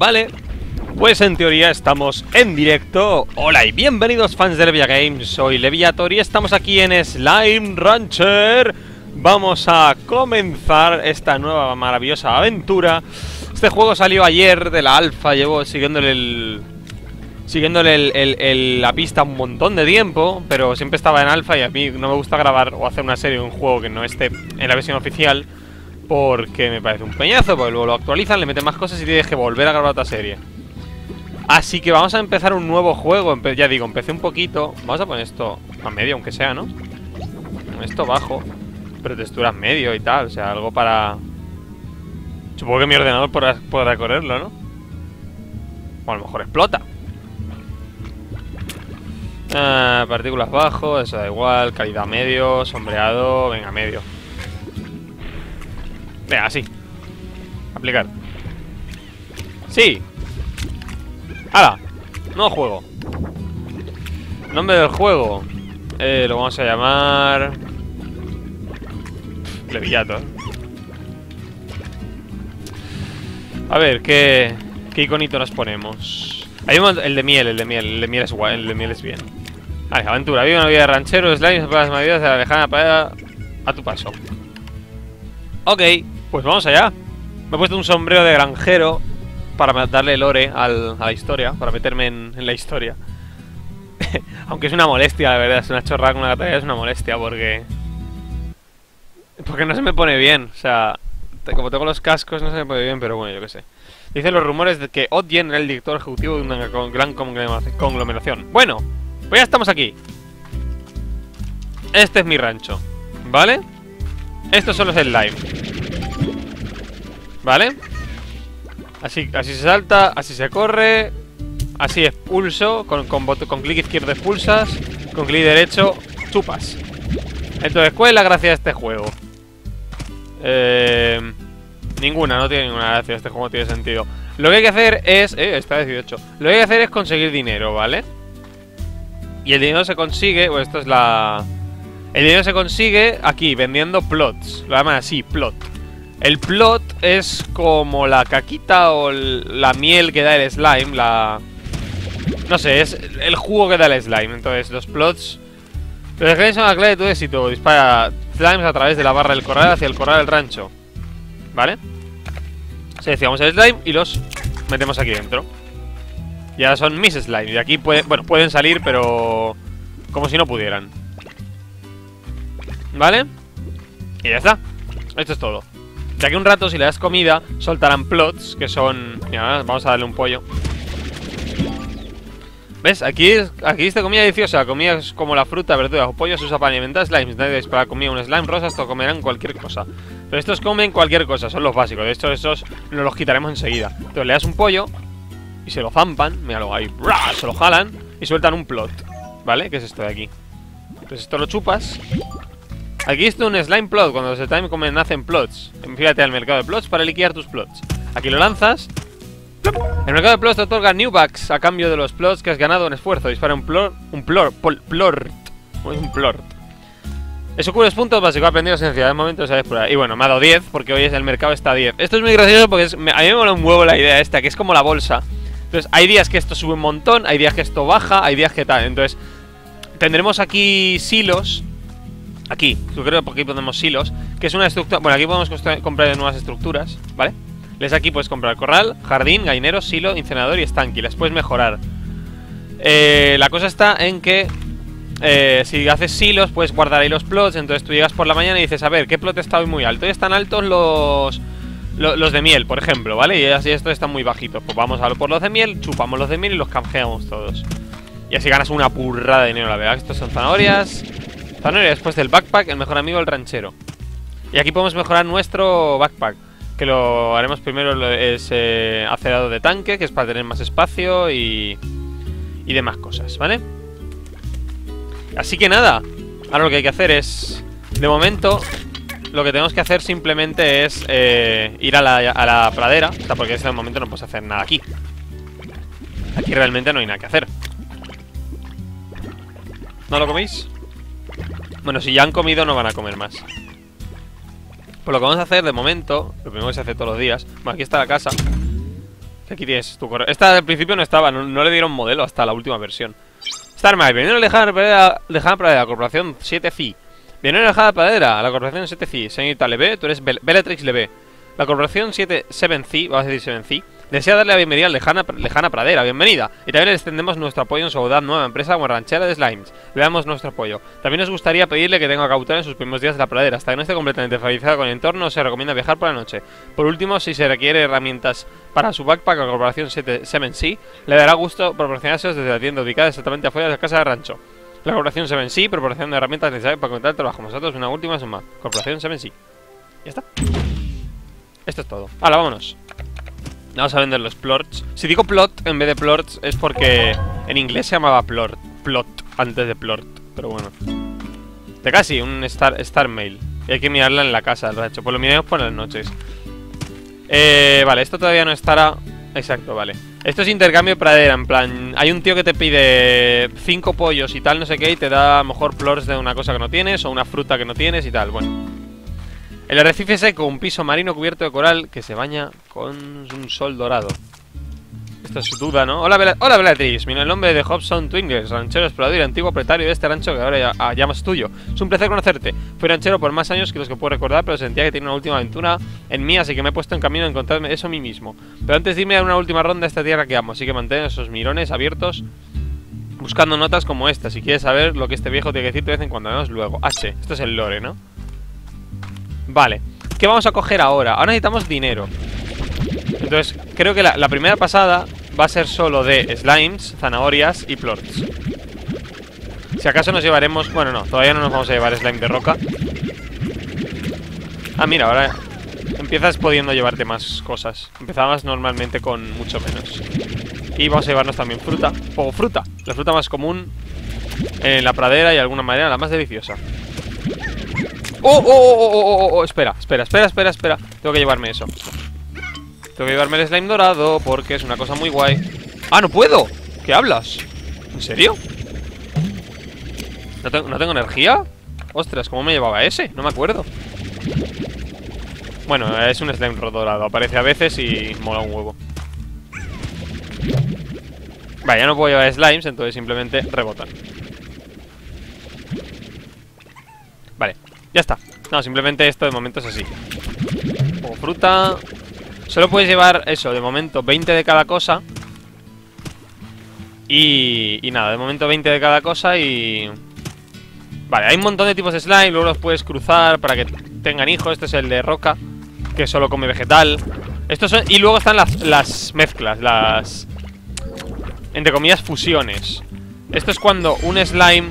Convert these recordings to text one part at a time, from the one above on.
Vale, pues en teoría estamos en directo. Hola y bienvenidos fans de Levia Games, soy Leviator y estamos aquí en Slime Rancher. Vamos a comenzar esta nueva maravillosa aventura. Este juego salió ayer de la alfa, llevo siguiéndole el... Siguiéndole la pista un montón de tiempo, pero siempre estaba en alfa y a mí no me gusta grabar o hacer una serie de un juego que no esté en la versión oficial porque me parece un peñazo, porque luego lo actualizan, le meten más cosas y tienes que volver a grabar otra serie. Así que vamos a empezar un nuevo juego. ya digo, empecé un poquito. Vamos a poner esto a medio, aunque sea, ¿no? Esto bajo. Pero texturas medio y tal. O sea, algo para... Supongo que mi ordenador podrá, podrá correrlo, ¿no? O a lo mejor explota. Ah, partículas bajo, eso da igual. Calidad medio, sombreado. Venga, medio. Venga, así. Aplicar. Sí, ¡Hala! No juego. Nombre del juego. Eh, lo vamos a llamar... Levillato. A ver, ¿qué, ¿qué iconito nos ponemos? Hay un, el de miel, el de miel, el de miel es guay, el de miel es bien. Vale, aventura, vive una vida de ranchero, slime, para las medidas de la lejana playa a tu paso. Ok, pues vamos allá. Me he puesto un sombrero de granjero para darle lore al, a la historia, para meterme en, la historia. Aunque es una molestia, la verdad, es una chorrada con una batalla, es una molestia porque... Porque no se me pone bien, o sea, como tengo los cascos no se me pone bien, pero bueno, yo qué sé. Dicen los rumores de que Odien era el director ejecutivo de una gran conglomeración. Bueno, pues ya estamos aquí. Este es mi rancho, ¿vale? Esto solo es el live. ¿Vale? Así, así se salta, así se corre Así expulso Con, con, con clic izquierdo expulsas Con clic derecho chupas Entonces, ¿cuál es la gracia de este juego? Eh, ninguna, no tiene ninguna gracia Este juego no tiene sentido Lo que hay que hacer es... Eh, está 18 Lo que hay que hacer es conseguir dinero, ¿vale? Y el dinero se consigue... Bueno, esto es la... El dinero se consigue aquí, vendiendo plots Lo llaman así, plot el plot es como la caquita o la miel que da el slime, la... No sé, es el jugo que da el slime. Entonces, los plots... Los slimes son la clave de tu éxito. Dispara slimes a través de la barra del corral hacia el corral del rancho. ¿Vale? Seleccionamos el slime y los metemos aquí dentro. Ya son mis slime. Y aquí puede, bueno, pueden salir, pero... Como si no pudieran. ¿Vale? Y ya está. Esto es todo. De aquí un rato, si le das comida, soltarán plots, que son... Mira, vamos a darle un pollo. ¿Ves? Aquí, aquí dice comida deliciosa. Comida es como la fruta, verdura o pollo se usa para alimentar slimes. Nadie para comida un slime rosa, esto comerán cualquier cosa. Pero estos comen cualquier cosa, son los básicos. De hecho, estos nos los quitaremos enseguida. Entonces le das un pollo y se lo zampan. Míralo ahí. Se lo jalan y sueltan un plot. ¿Vale? ¿Qué es esto de aquí? Pues esto lo chupas Aquí está un slime plot, cuando se time comen nacen plots. Fíjate al mercado de plots para liquidar tus plots. Aquí lo lanzas. El mercado de plots te otorga new bucks a cambio de los plots que has ganado en esfuerzo. Dispara un plor, un plor, plort. Es un plort. Eso cubre los puntos básicos aprendidos en de momento sabes por ahí. Y bueno, me ha dado 10 porque hoy es el mercado está a 10. Esto es muy gracioso porque a mí me mola un huevo la idea esta, que es como la bolsa. Entonces, hay días que esto sube un montón, hay días que esto baja, hay días que tal. Entonces, tendremos aquí silos Aquí, yo creo que aquí ponemos silos, que es una estructura... Bueno, aquí podemos comprar nuevas estructuras, ¿vale? Les aquí puedes comprar corral, jardín, gallinero, silo, incinerador y estanque. Las puedes mejorar. Eh, la cosa está en que eh, si haces silos, puedes guardar ahí los plots. Entonces tú llegas por la mañana y dices, a ver, ¿qué plot está hoy muy alto? Y están altos los, los, de miel, por ejemplo, ¿vale? Y así estos están muy bajitos. Pues vamos a por los de miel, chupamos los de miel y los canjeamos todos. Y así ganas una burrada de dinero, la verdad. Estos son zanahorias. Zanahoria después del backpack, el mejor amigo del ranchero. Y aquí podemos mejorar nuestro backpack. Que lo haremos primero es eh, acerado de tanque, que es para tener más espacio y, y demás cosas, ¿vale? Así que nada, ahora lo que hay que hacer es, de momento, lo que tenemos que hacer simplemente es eh, ir a la, a la pradera, sea, porque en este momento no puedes hacer nada aquí. Aquí realmente no hay nada que hacer. ¿No lo coméis? Bueno, si ya han comido no van a comer más Pues lo que vamos a hacer de momento Lo primero que se hace todos los días Bueno, aquí está la casa Aquí tienes tu correo. Esta al principio no estaba, no, le dieron modelo hasta la última versión. Starmike, viene lejana pradera, lejana pradera, corporación 7FI. Viene lejana pradera, la corporación 7FI. Señorita Leve, tú eres Bellatrix Leve. La corporación 7 7C, vamos a decir 7C, Desea darle la bienvenida a Lejana, Lejana Pradera, bienvenida. Y también le extendemos nuestro apoyo en su audaz nueva empresa como ranchera de slimes. Le damos nuestro apoyo. También nos gustaría pedirle que tenga cautela en sus primeros días de la pradera. Hasta que no esté completamente familiarizado con el entorno, se recomienda viajar por la noche. Por último, si se requiere herramientas para su backpack, la corporación 7C le dará gusto proporcionárselos desde la tienda ubicada exactamente afuera de la casa de rancho. La corporación 7C proporciona herramientas necesarias para comentar el trabajo. Nosotros una última suma. Corporación 7C. Ya está. Esto es todo. Ahora, vámonos. Vamos a vender los plots. Si digo plot en vez de plots es porque en inglés se llamaba plot, plot antes de plot. Pero bueno. De casi, un star, star mail. Y hay que mirarla en la casa, lo hecho. Pues lo miremos por las noches. Eh, vale, esto todavía no estará... Exacto, vale. Esto es intercambio pradera, en plan... Hay un tío que te pide cinco pollos y tal, no sé qué, y te da mejor plots de una cosa que no tienes, o una fruta que no tienes y tal. Bueno, el arrecife seco, un piso marino cubierto de coral que se baña con un sol dorado. Esto es duda, ¿no? Hola, Hola Beatriz, mi nombre de Hobson Twingles, ranchero explorador y antiguo propietario de este rancho que ahora ya, ah, llamas tuyo. Es un placer conocerte. Fui ranchero por más años que los que puedo recordar, pero sentía que tenía una última aventura en mí, así que me he puesto en camino a encontrarme eso a mí mismo. Pero antes a una última ronda a esta tierra que amo, así que mantén esos mirones abiertos buscando notas como esta. Si quieres saber lo que este viejo tiene que decir, de vez en cuando vemos luego. H, esto es el lore, ¿no? Vale, ¿qué vamos a coger ahora? Ahora necesitamos dinero. Entonces, creo que la, primera pasada Va a ser solo de slimes, zanahorias y plorts. Si acaso nos llevaremos... Bueno, no, todavía no nos vamos a llevar slime de roca. Ah, mira, ahora empiezas pudiendo llevarte más cosas. Empezabas normalmente con mucho menos. Y vamos a llevarnos también fruta. O fruta, la fruta más común En la pradera y alguna manera la más deliciosa ¡Oh, oh, oh, oh, oh, Espera, espera, espera, espera, espera Tengo que llevarme eso Tengo que llevarme el slime dorado Porque es una cosa muy guay ¡Ah, no puedo! ¿Qué hablas? ¿En serio? ¿No tengo, ¿No tengo energía? Ostras, ¿cómo me llevaba ese? No me acuerdo Bueno, es un slime dorado Aparece a veces y mola un huevo Vale, ya no puedo llevar slimes Entonces simplemente rebotan Vale ya está. No, simplemente esto de momento es así. O fruta. Solo puedes llevar eso, de momento 20 de cada cosa. Y, y nada, de momento 20 de cada cosa y... Vale, hay un montón de tipos de slime, luego los puedes cruzar para que tengan hijos. Este es el de roca, que solo come vegetal. Estos son... Y luego están las, las mezclas, las... Entre comillas, fusiones. Esto es cuando un slime...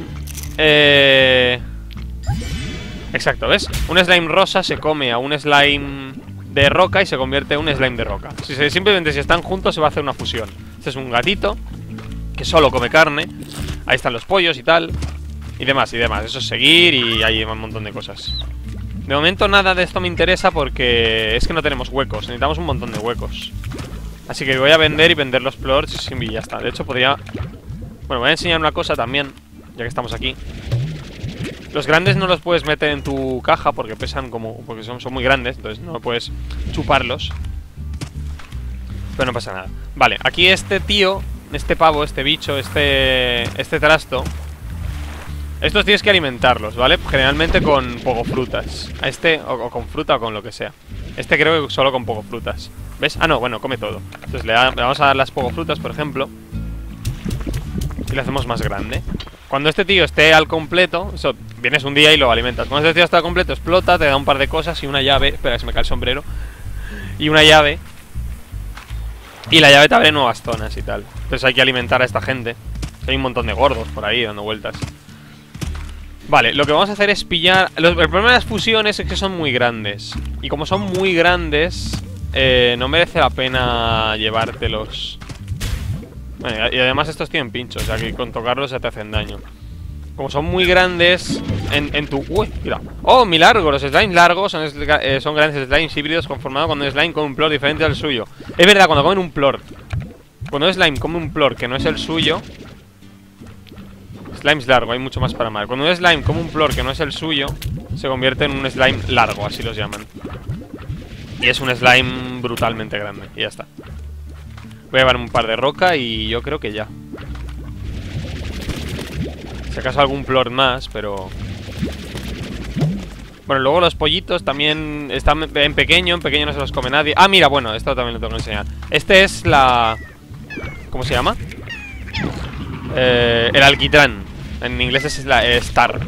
Eh... Exacto, ¿ves? Un slime rosa se come a un slime de roca y se convierte en un slime de roca. Si se, simplemente si están juntos se va a hacer una fusión. Este es un gatito que solo come carne. Ahí están los pollos y tal. Y demás, y demás. Eso es seguir y hay un montón de cosas. De momento nada de esto me interesa porque es que no tenemos huecos. Necesitamos un montón de huecos. Así que voy a vender y vender los plorts y ya está. De hecho podría... Bueno, voy a enseñar una cosa también, ya que estamos aquí. Los grandes no los puedes meter en tu caja porque pesan como... Porque son, son muy grandes, entonces no puedes chuparlos. Pero no pasa nada. Vale, aquí este tío, este pavo, este bicho, este... Este trasto... Estos tienes que alimentarlos, ¿vale? Generalmente con poco frutas. A este, o, con fruta o con lo que sea. Este creo que solo con poco frutas. ¿Ves? Ah, no, bueno, come todo. Entonces le, le vamos a dar las poco frutas, por ejemplo. Y le hacemos más grande. Cuando este tío esté al completo, eso, vienes un día y lo alimentas. Cuando este tío está al completo, explota, te da un par de cosas y una llave. Espera, que se me cae el sombrero. Y una llave. Y la llave te abre nuevas zonas y tal. Entonces hay que alimentar a esta gente. Hay un montón de gordos por ahí dando vueltas. Vale, lo que vamos a hacer es pillar... el problema de las fusiones es que son muy grandes. Y como son muy grandes, eh, no merece la pena llevártelos y además estos tienen pinchos, o sea que con tocarlos se te hacen daño. Como son muy grandes en, tu... ¡Uy! Mira. ¡Oh, mi largo! Los slimes largos son, eh, son grandes slimes híbridos conformados con un slime con un plor diferente al suyo. Es verdad, cuando comen un plor. Cuando un slime come un plor que no es el suyo... Slime largo, hay mucho más para mal. Cuando un slime come un plor que no es el suyo, se convierte en un slime largo, así los llaman. Y es un slime brutalmente grande, y ya está. Voy a llevar un par de roca y yo creo que ya. Si acaso algún plot más, pero... Bueno, luego los pollitos también están en pequeño, en pequeño no se los come nadie. Ah, mira, bueno, esto también lo tengo que enseñar. Este es la... ¿Cómo se llama? Eh, el alquitrán. En inglés es la star.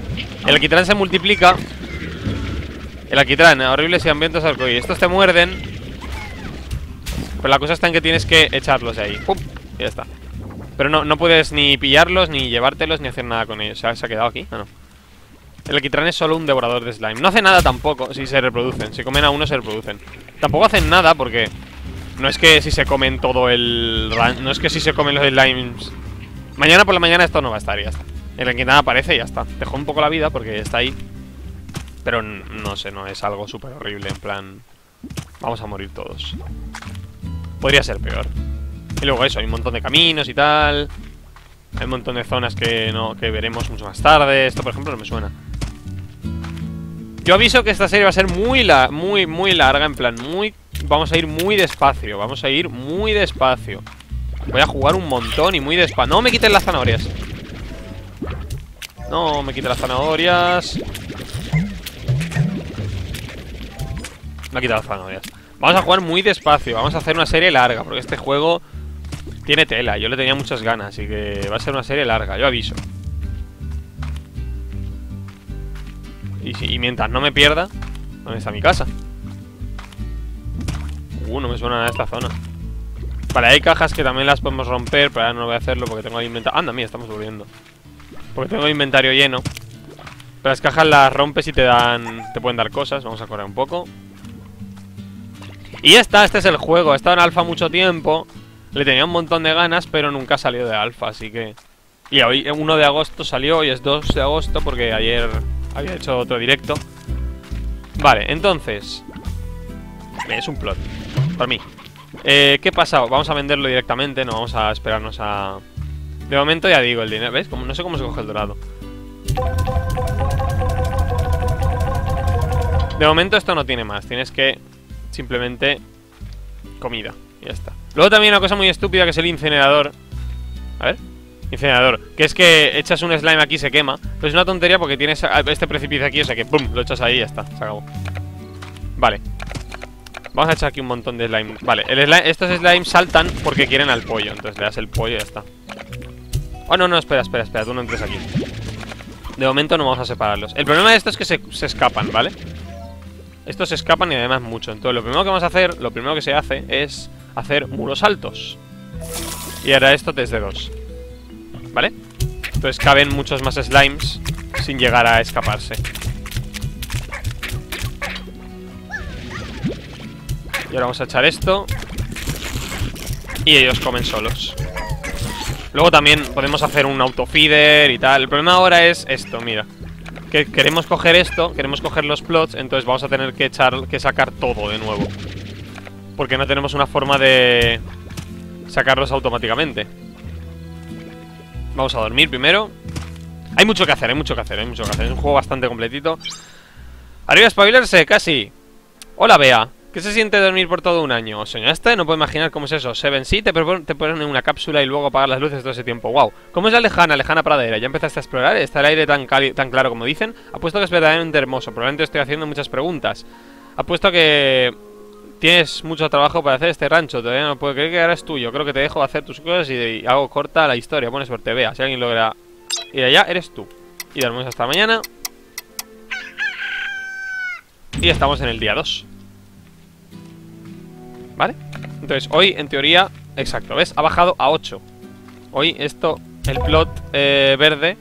El alquitrán se multiplica. El alquitrán, horribles y ambientes arcoíris. Estos te muerden. Pero la cosa está en que tienes que echarlos de ahí. ¡Pum! Y ya está. Pero no, no puedes ni pillarlos, ni llevártelos, ni hacer nada con ellos. ¿Se ha, quedado aquí? No, no. El alquitrán es solo un devorador de slime. No hace nada tampoco si se reproducen. Si comen a uno, se reproducen. Tampoco hacen nada porque... No es que si se comen todo el... No es que si se comen los slimes... Mañana por la mañana esto no va a estar y ya está. El alquitrán aparece y ya está. Dejó un poco la vida porque está ahí. Pero no sé, no es algo súper horrible. En plan... Vamos a morir todos. Podría ser peor. Y luego eso, hay un montón de caminos y tal. Hay un montón de zonas que, no, que veremos mucho más tarde. Esto, por ejemplo, no me suena. Yo aviso que esta serie va a ser muy, la, muy, muy larga, en plan, muy... Vamos a ir muy despacio, vamos a ir muy despacio. Voy a jugar un montón y muy despacio. No me quiten las zanahorias. No me quiten las zanahorias. Me ha quitado las zanahorias. Vamos a jugar muy despacio, vamos a hacer una serie larga, porque este juego tiene tela. Yo le tenía muchas ganas, así que va a ser una serie larga, yo aviso. Y, mientras no me pierda, ¿dónde está mi casa? Uh, no me suena a esta zona. Vale, hay cajas que también las podemos romper, pero ahora no voy a hacerlo porque tengo el inventario... Anda, mira, estamos volviendo. Porque tengo el inventario lleno. Pero las cajas las rompes y te dan... Te pueden dar cosas. Vamos a correr un poco. Y ya está, este es el juego. He estado en alfa mucho tiempo. Le tenía un montón de ganas, pero nunca salió de alfa, así que... Y hoy, 1 de agosto salió, hoy es 2 de agosto, porque ayer había hecho otro directo. Vale, entonces... Es un plot, para mí. Eh, ¿Qué pasa? Vamos a venderlo directamente, no vamos a esperarnos a... De momento ya digo el dinero, ¿ves? Como, no sé cómo se coge el dorado. De momento esto no tiene más, tienes que simplemente comida. Y ya está. Luego también una cosa muy estúpida que es el incinerador. A ver. Incinerador. Que es que echas un slime aquí y se quema. Pero es una tontería porque tienes este precipicio aquí, o sea que ¡pum! Lo echas ahí y ya está. Se acabó. Vale. Vamos a echar aquí un montón de slime. Vale, estos slimes saltan porque quieren al pollo. Entonces le das el pollo y ya está. Oh, no, no, espera, espera, espera. Tú no entres aquí. De momento no vamos a separarlos. El problema de esto es que se, se escapan, ¿vale? Estos se escapan y además mucho. Entonces lo primero que vamos a hacer, lo primero que se hace es hacer muros altos. Y ahora esto desde dos. ¿Vale? Entonces caben muchos más slimes sin llegar a escaparse. Y ahora vamos a echar esto. Y ellos comen solos. Luego también podemos hacer un autofeeder y tal. El problema ahora es esto, mira que queremos coger esto, queremos coger los plots, entonces vamos a tener que echar, que sacar todo de nuevo. Porque no tenemos una forma de sacarlos automáticamente. Vamos a dormir primero. Hay mucho que hacer, hay mucho que hacer, hay mucho que hacer. Es un juego bastante completito. Arriba, espabilarse, casi. Hola, Bea. ¿Qué se siente dormir por todo un año? ¿Soñaste? No puedo imaginar cómo es eso. Seven, sí, te, te ponen en una cápsula y luego apagar las luces todo ese tiempo. Wow. ¿Cómo es la lejana, lejana pradera? ¿Ya empezaste a explorar? ¿Está el aire tan, tan claro como dicen? Apuesto que es verdaderamente hermoso. Probablemente estoy haciendo muchas preguntas. Apuesto que tienes mucho trabajo para hacer este rancho. Todavía no puedo creer que ahora es tuyo. Creo que te dejo hacer tus cosas y, hago corta la historia. Buena suerte, vea. Si alguien logra ir allá, eres tú. Y dormimos hasta mañana. Y estamos en el día 2. ¿Vale? Entonces, hoy, en teoría, exacto, ¿ves? Ha bajado a 8 Hoy esto, el plot eh, verde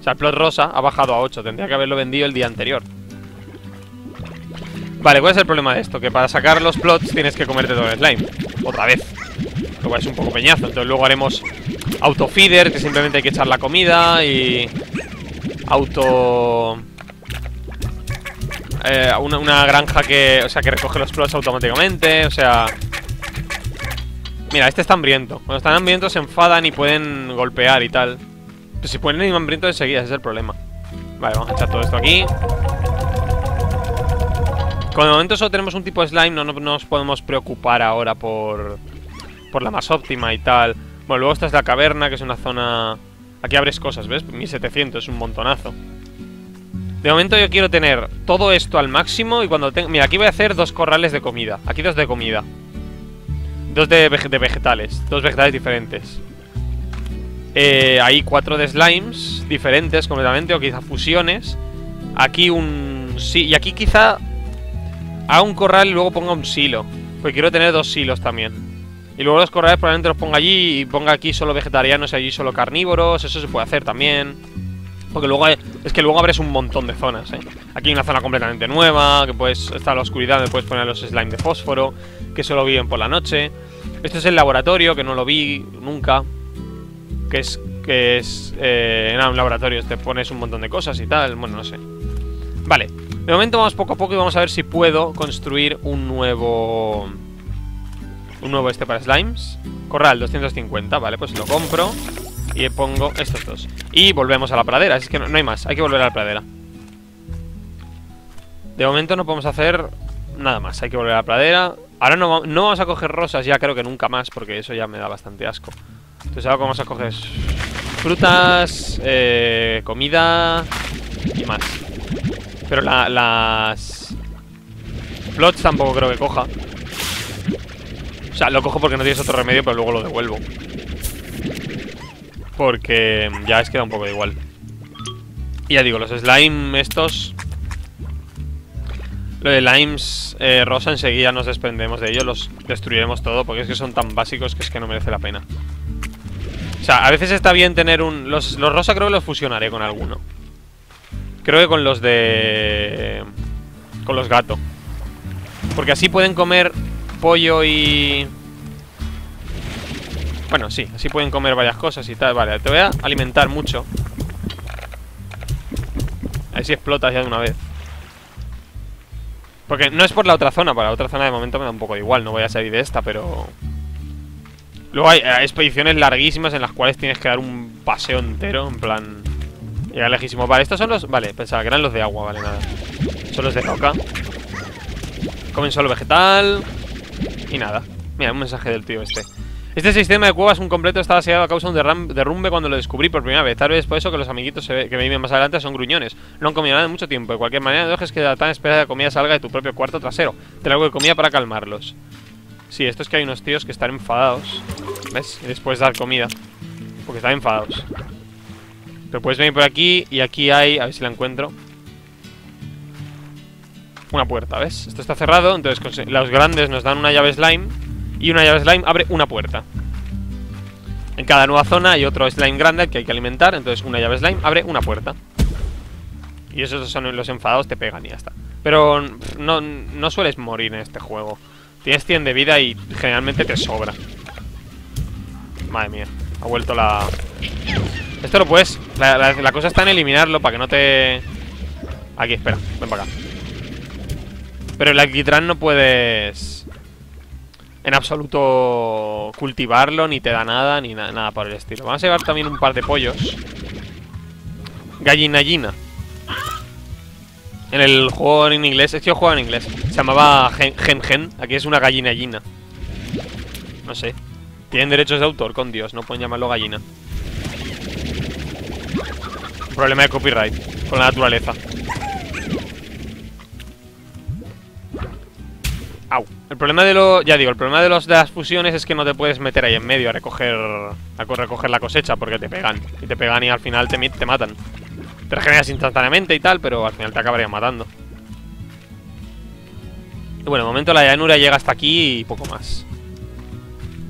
O sea, el plot rosa ha bajado a 8 Tendría que haberlo vendido el día anterior Vale, ¿cuál es el problema de esto? Que para sacar los plots tienes que comerte todo el slime Otra vez Lo cual es un poco peñazo Entonces luego haremos autofeeder Que simplemente hay que echar la comida Y... Auto... Eh, una, granja que, o sea, que recoge los plots automáticamente, o sea... Mira, este está hambriento. Cuando están hambrientos se enfadan y pueden golpear y tal. Pero si ponen hambriento enseguida, ese es el problema. Vale, vamos a echar todo esto aquí. Con el momento solo tenemos un tipo de slime, no, no nos podemos preocupar ahora por... por la más óptima y tal. Bueno, luego esta es la caverna, que es una zona... Aquí abres cosas, ¿ves? 1700, es un montonazo. De momento yo quiero tener todo esto al máximo y cuando tenga... Mira, aquí voy a hacer dos corrales de comida. Aquí dos de comida. Dos de, de vegetales. Dos vegetales diferentes. Eh, hay cuatro de slimes diferentes completamente, o quizá fusiones. Aquí un... Sí, y aquí quizá haga un corral y luego ponga un silo. Porque quiero tener dos silos también. Y luego los corrales probablemente los ponga allí y ponga aquí solo vegetarianos y allí solo carnívoros. Eso se puede hacer también. Porque luego hay, es que luego abres un montón de zonas, ¿eh? Aquí hay una zona completamente nueva, que puedes estar en la oscuridad, donde puedes poner los slime de fósforo, que solo viven por la noche. Este es el laboratorio, que no lo vi nunca. Que es, que es eh, un laboratorio, te pones un montón de cosas y tal, bueno, no sé. Vale, de momento vamos poco a poco y vamos a ver si puedo construir un nuevo... Un nuevo este para slimes. Corral, 250, vale, pues lo compro. Y pongo estos dos. Y volvemos a la pradera, es que no, hay más, hay que volver a la pradera. De momento no podemos hacer nada más, hay que volver a la pradera. Ahora no, no vamos a coger rosas ya creo que nunca más, porque eso ya me da bastante asco. Entonces ahora vamos a coger frutas, eh, comida y más. Pero la, las... Plots tampoco creo que coja. O sea, lo cojo porque no tienes otro remedio, pero luego lo devuelvo. Porque ya es queda un poco de igual. Y ya digo, los slime estos... Lo de limes eh, rosa enseguida nos desprendemos de ellos, los destruiremos todo porque es que son tan básicos que es que no merece la pena. O sea, a veces está bien tener un... Los, los rosa creo que los fusionaré con alguno. Creo que con los de... Con los gato. Porque así pueden comer pollo y... Bueno, sí, así pueden comer varias cosas y tal. Vale, te voy a alimentar mucho. A ver si explotas ya de una vez. Porque no es por la otra zona Para la otra zona de momento me da un poco de igual No voy a salir de esta, pero... Luego hay, expediciones larguísimas En las cuales tienes que dar un paseo entero En plan... Llegar lejísimo. Vale, estos son los... Vale, pensaba que eran los de agua Vale, nada. Son los de roca. Comen solo vegetal Y nada. Mira, un mensaje del tío este este sistema de cuevas un completo está baseado a causa de un derrumbe cuando lo descubrí por primera vez. Tal vez por eso que los amiguitos que me viven más adelante son gruñones. No han comido nada en mucho tiempo. De cualquier manera, no dejes que la tan esperada comida salga de tu propio cuarto trasero. Te algo de comida para calmarlos. Sí, esto es que hay unos tíos que están enfadados. ¿Ves? Y después dar comida. Porque están enfadados. Pero puedes venir por aquí y aquí hay... A ver si la encuentro. Una puerta, ¿ves? Esto está cerrado, entonces los grandes nos dan una llave slime y una llave slime abre una puerta. En cada nueva zona hay otro slime grande que hay que alimentar. Entonces una llave slime abre una puerta. Y esos son los enfadados, te pegan y ya está. Pero no, no sueles morir en este juego. Tienes 100 de vida y generalmente te sobra. Madre mía, ha vuelto la... Esto lo puedes... La, la cosa está en eliminarlo para que no te... Aquí, espera, ven para acá. Pero el alquitrán no puedes en absoluto cultivarlo, ni te da nada, ni nada por el estilo. Vamos a llevar también un par de pollos. Gallinallina. En el juego en inglés, es que yo juego en inglés. Se llamaba Gen Gen, aquí es una gallinallina. No sé. Tienen derechos de autor, con Dios, no pueden llamarlo gallina. problema de copyright con la naturaleza. El problema de lo, ya digo, el problema de los de las fusiones es que no te puedes meter ahí en medio a recoger a recoger la cosecha porque te pegan y te pegan y al final te, te matan. Te regeneras instantáneamente y tal, pero al final te acabarían matando. Y bueno, de momento la llanura llega hasta aquí y poco más.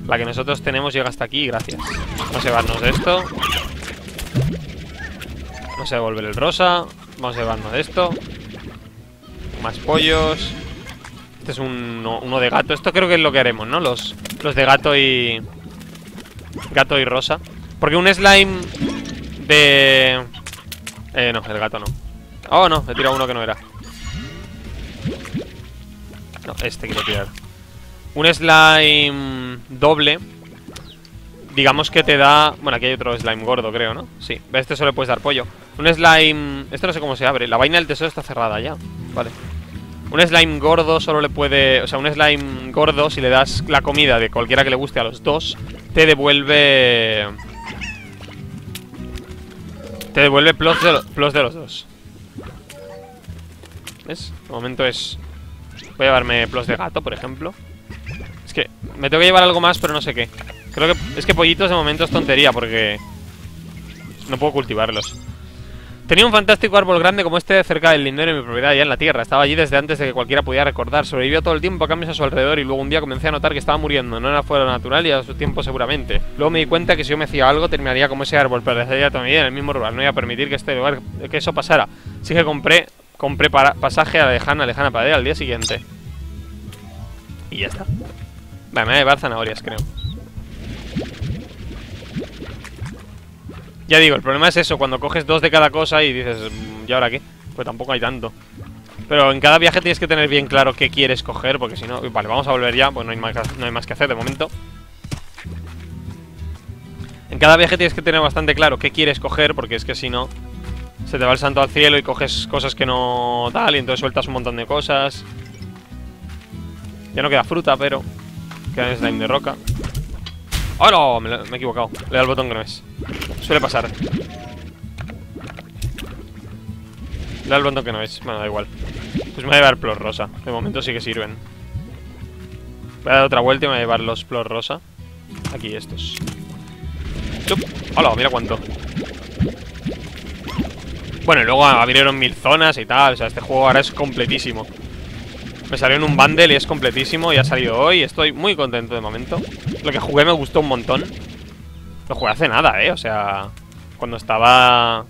La que nosotros tenemos llega hasta aquí, gracias. Vamos a llevarnos de esto. Vamos a devolver el rosa. Vamos a llevarnos de esto. Más pollos. Este es uno de gato. Esto creo que es lo que haremos, ¿no? Los, los de gato y... Gato y rosa. Porque un slime de... Eh, no, el gato no. Oh, no, he tirado uno que no era. No, este quiero tirar. Un slime doble. Digamos que te da... Bueno, aquí hay otro slime gordo, creo, ¿no? Sí, este solo le puedes dar pollo. Un slime... Este no sé cómo se abre. La vaina del tesoro está cerrada ya. Vale. Un slime gordo solo le puede... O sea, un slime gordo, si le das la comida de cualquiera que le guste a los dos, te devuelve... Te devuelve plus de, plus de los dos. ¿Ves? De momento es... Voy a llevarme plus de gato, por ejemplo. Es que me tengo que llevar algo más, pero no sé qué. Creo que... Es que pollitos de momento es tontería, porque... No puedo cultivarlos. Tenía un fantástico árbol grande como este cerca del lindero de mi propiedad, allá en la tierra. Estaba allí desde antes de que cualquiera pudiera recordar. Sobrevivió todo el tiempo a cambios a su alrededor y luego un día comencé a notar que estaba muriendo. No era fuera natural y a su tiempo seguramente. Luego me di cuenta que si yo me hacía algo terminaría como ese árbol, toda mi vida en el mismo rural. No iba a permitir que este lugar, que eso pasara. Así que compré, compré para, pasaje a la lejana, lejana padera al día siguiente. Y ya está. Vale, me voy a llevar zanahorias, creo. Ya digo, el problema es eso, cuando coges dos de cada cosa y dices, mm, ¿y ahora qué? Pues tampoco hay tanto. Pero en cada viaje tienes que tener bien claro qué quieres coger, porque si no... Vale, vamos a volver ya, pues no hay, más, que hacer de momento. En cada viaje tienes que tener bastante claro qué quieres coger, porque es que si no... Se te va el santo al cielo y coges cosas que no tal, y entonces sueltas un montón de cosas. Ya no queda fruta, pero... Queda slime de roca. ¡Oh, no! Me, he equivocado. Le da el botón que no es. Suele pasar. Le da el botón que no es. Bueno, da igual. Pues me voy a llevar plor rosa. De momento sí que sirven. Voy a dar otra vuelta y me voy a llevar los plor rosa. Aquí estos. ¡Hola! Mira cuánto. Bueno, y luego abrieron mil zonas y tal. O sea, este juego ahora es completísimo. Me salió en un bundle y es completísimo y ha salido hoy. Estoy muy contento de momento. Lo que jugué me gustó un montón. Lo jugué hace nada, ¿eh? O sea, cuando estaba...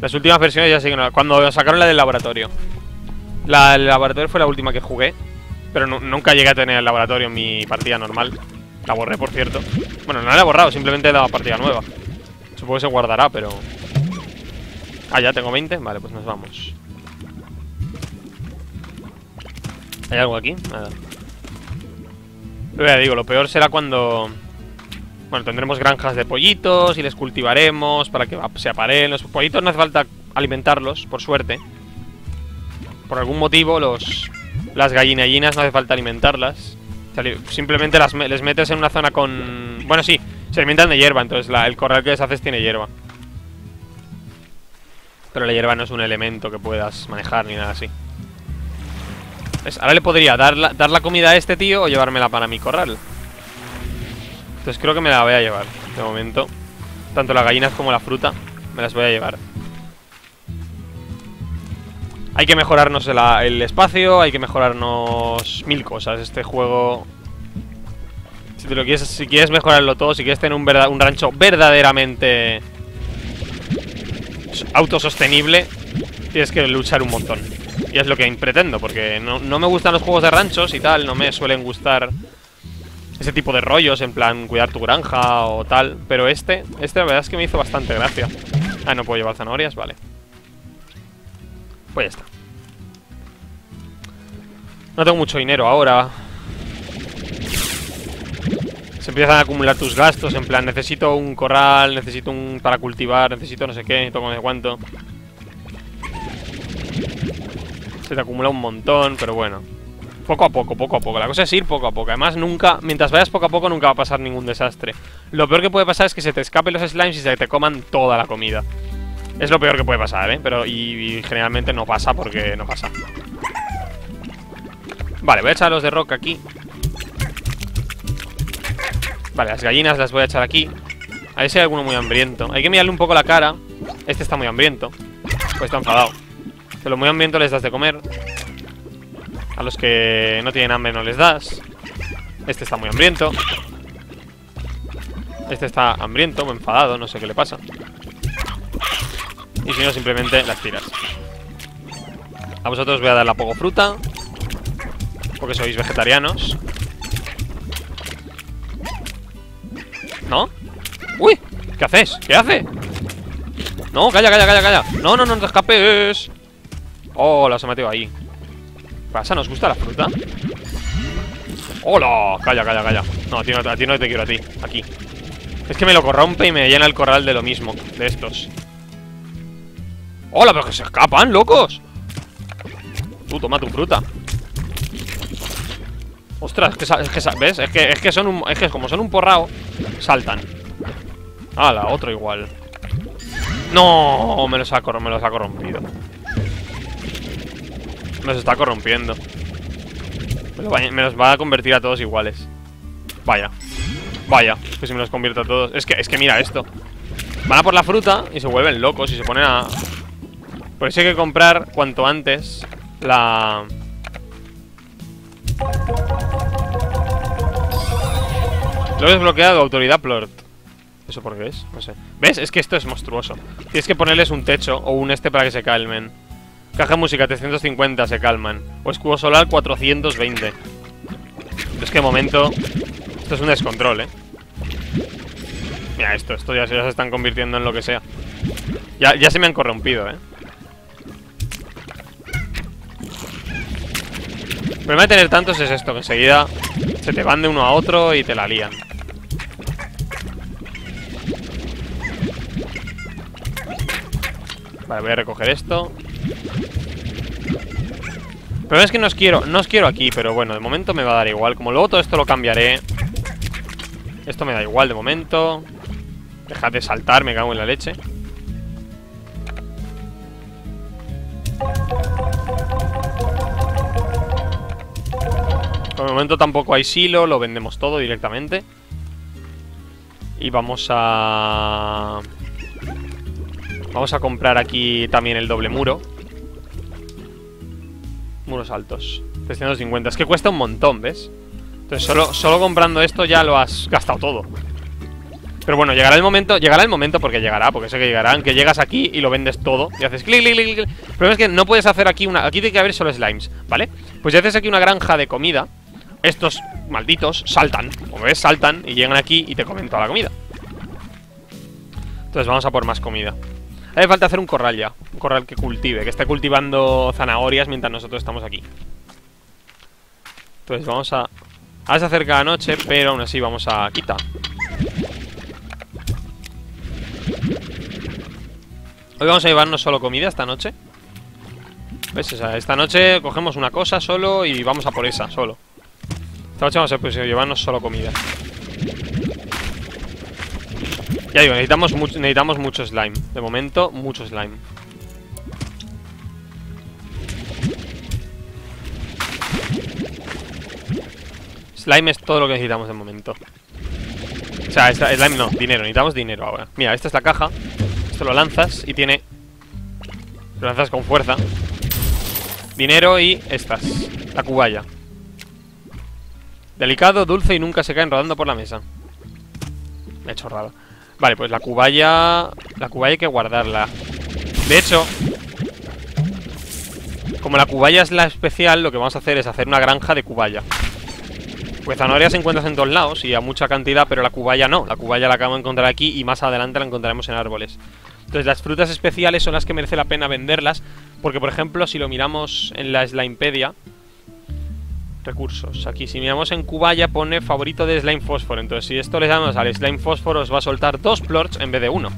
Las últimas versiones ya siguen... Cuando sacaron la del laboratorio. La del laboratorio fue la última que jugué. Pero nunca llegué a tener el laboratorio en mi partida normal. La borré, por cierto. Bueno, no la he borrado, simplemente he dado partida nueva. Supongo que se guardará, pero... Ah, ya tengo 20. Vale, pues nos vamos. ¿Hay algo aquí? Nada. Ya digo, lo peor será cuando... Bueno, tendremos granjas de pollitos y les cultivaremos para que se aparen. Los pollitos no hace falta alimentarlos, por suerte. Por algún motivo, los las gallinallinas no hace falta alimentarlas. Simplemente las, les metes en una zona con... Bueno, sí, se alimentan de hierba, entonces el corral que les haces tiene hierba. Pero la hierba no es un elemento que puedas manejar ni nada así. Ahora le podría dar la, dar la comida a este tío o llevármela para mi corral. Entonces creo que me la voy a llevar de momento. Tanto las gallinas como la fruta me las voy a llevar. Hay que mejorarnos el, espacio, hay que mejorarnos mil cosas. Este juego... Si, te lo quieres, si quieres mejorarlo todo, si quieres tener un rancho verdaderamente autosostenible, tienes que luchar un montón. Y es lo que pretendo, porque no, me gustan los juegos de ranchos y tal, no me suelen gustar ese tipo de rollos, en plan cuidar tu granja o tal. Pero este, este la verdad es que me hizo bastante gracia. Ah, no puedo llevar zanahorias, vale. Pues ya está. No tengo mucho dinero ahora. Se empiezan a acumular tus gastos, en plan, necesito un corral, necesito un para cultivar, necesito no sé qué, necesito no sé cuánto. Se te acumula un montón, pero bueno. Poco a poco, poco a poco. La cosa es ir poco a poco. Además, nunca, mientras vayas poco a poco Nunca va a pasar ningún desastre. Lo peor que puede pasar es que se te escapen los slimes Y se te coman toda la comida. Es lo peor que puede pasar, ¿eh? Pero, y, generalmente no pasa porque no pasa. Vale, voy a echar los de rock aquí. Vale, las gallinas las voy a echar aquí. A ver si hay alguno muy hambriento. Hay que mirarle un poco la cara. Este está muy hambriento. Pues está enfadado pero muy hambriento les das de comer. A los que no tienen hambre no les das. Este está muy hambriento. Este está hambriento, muy enfadado, no sé qué le pasa. Y si no, simplemente las tiras. A vosotros voy a dar la poco fruta. Porque sois vegetarianos. ¿No? ¡Uy! ¿Qué haces? ¿Qué hace? No, calla, calla, calla, calla No, no, no te escapes Hola, se ha metido ahí. ¿Qué pasa? ¿Nos gusta la fruta? ¡Hola! Calla, calla, calla. No, a ti no, a ti no te quiero a ti. Aquí. Es que me lo corrompe y me llena el corral de lo mismo. De estos. ¡Hola! ¡Pero que se escapan, locos! Tú, toma tu fruta. Ostras, es que, ¿ves? Es que, es que son un, es que como son un porrao, saltan. Hala, otro igual. No, me los ha, me los ha corrompido. Los está corrompiendo. Me, va- los va a convertir a todos iguales. Vaya. Vaya, que si me los convierto a todos. Es que, es que mira esto. Van a por la fruta y se vuelven locos y se ponen a... Por eso hay que comprar cuanto antes la... Lo he desbloqueado, autoridad plort. ¿Eso por qué es? No sé. ¿Ves? Es que esto es monstruoso. Tienes que ponerles un techo o un este para que se calmen. Caja música 350 se calman. O escudo solar 420. Es que de momento... Esto es un descontrol, ¿eh? Mira esto, esto ya se están convirtiendo en lo que sea. Ya, ya se me han corrompido, ¿eh? El problema de tener tantos es esto, que enseguida se te van de uno a otro y te la lían. Vale, voy a recoger esto. Problema es que no os quiero, no os quiero aquí, pero bueno, de momento me va a dar igual. Como luego todo esto lo cambiaré. Esto me da igual de momento. Dejad de saltar, me cago en la leche. Por el momento tampoco hay silo, lo vendemos todo directamente. Y vamos a... Vamos a comprar aquí también el doble muro. Muros altos. 350. Es que cuesta un montón, ¿ves? Entonces solo, solo comprando esto ya lo has gastado todo. Pero bueno, llegará el momento, llegará el momento porque llegará, porque sé que llegará, en que llegas aquí y lo vendes todo y haces clic, clic, clic, clic. El problema es que no puedes hacer aquí una, aquí tiene que haber solo slimes, ¿vale? Pues si haces aquí una granja de comida, estos malditos saltan, como ves, saltan y llegan aquí y te comen toda la comida. Entonces vamos a por más comida. Hace falta hacer un corral ya, un corral que cultive, que esté cultivando zanahorias mientras nosotros estamos aquí. Entonces vamos a... Ahora se acerca la noche, pero aún así vamos a... Quita. Hoy vamos a llevarnos solo comida esta noche. ¿Ves? O sea, esta noche cogemos una cosa solo y vamos a por esa, solo. Esta noche vamos a pues, llevarnos solo comida. Ya digo, necesitamos, mucho, slime. De momento, mucho slime. Slime es todo lo que necesitamos de momento. O sea, esta- slime no, dinero. Necesitamos dinero ahora. Mira, esta es la caja. Esto lo lanzas y tiene... Lo lanzas con fuerza. Dinero y estas. La cubaya. Delicado, dulce y nunca se caen rodando por la mesa. Me he chorrado. Vale, pues la cubaya... La cubaya hay que guardarla. De hecho... Como la cubaya es la especial, lo que vamos a hacer es hacer una granja de cubaya. Pues zanahorias se encuentras en todos lados y a mucha cantidad, pero la cubaya no. La cubaya la acabamos de encontrar aquí y más adelante la encontraremos en árboles. Entonces las frutas especiales son las que merece la pena venderlas, porque por ejemplo si lo miramos en la Slimepedia, recursos, aquí si miramos en cubaya pone favorito de slime fósforo, entonces si esto le damos al slime fósforo os va a soltar dos plorts en vez de uno.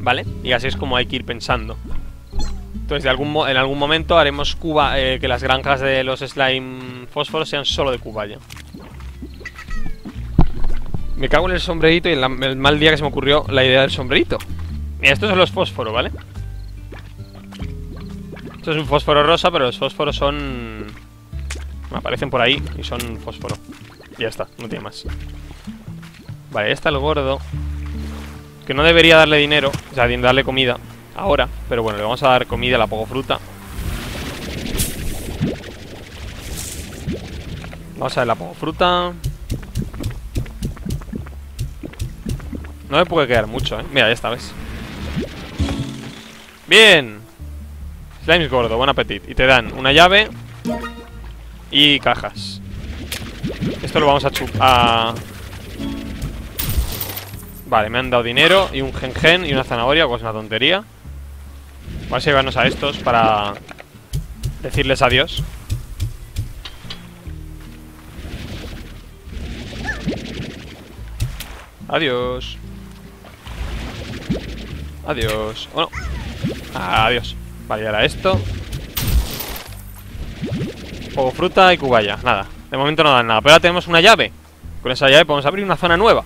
¿Vale? Y así es como hay que ir pensando. Entonces de algún en algún momento haremos cuba eh, que las granjas de los slime fósforos sean solo de cubaya. Me cago en el sombrerito y en el mal día que se me ocurrió la idea del sombrerito. Mira, estos son los fósforos, ¿vale? Esto es un fósforo rosa, pero los fósforos son... Aparecen por ahí y son fósforo. Ya está, no tiene más. Vale, ahí está el gordo. Que no debería darle dinero, o sea, darle comida ahora. Pero bueno, le vamos a dar comida, la poco fruta. Vamos a ver la poco fruta. No me puede quedar mucho, ¿eh? Mira, ya está, ¿ves? Bien. Slimes gordo, buen apetito. Y te dan una llave y cajas. Esto lo vamos a chupar. Vale, me han dado dinero y un gen gen y una zanahoria, pues una tontería. Vamos a llevarnos a estos para decirles adiós. Adiós. Adiós. Bueno. Adiós. Vale, ahora esto. Poco fruta y cubaya, nada. De momento no dan nada, pero ahora tenemos una llave. Con esa llave podemos abrir una zona nueva.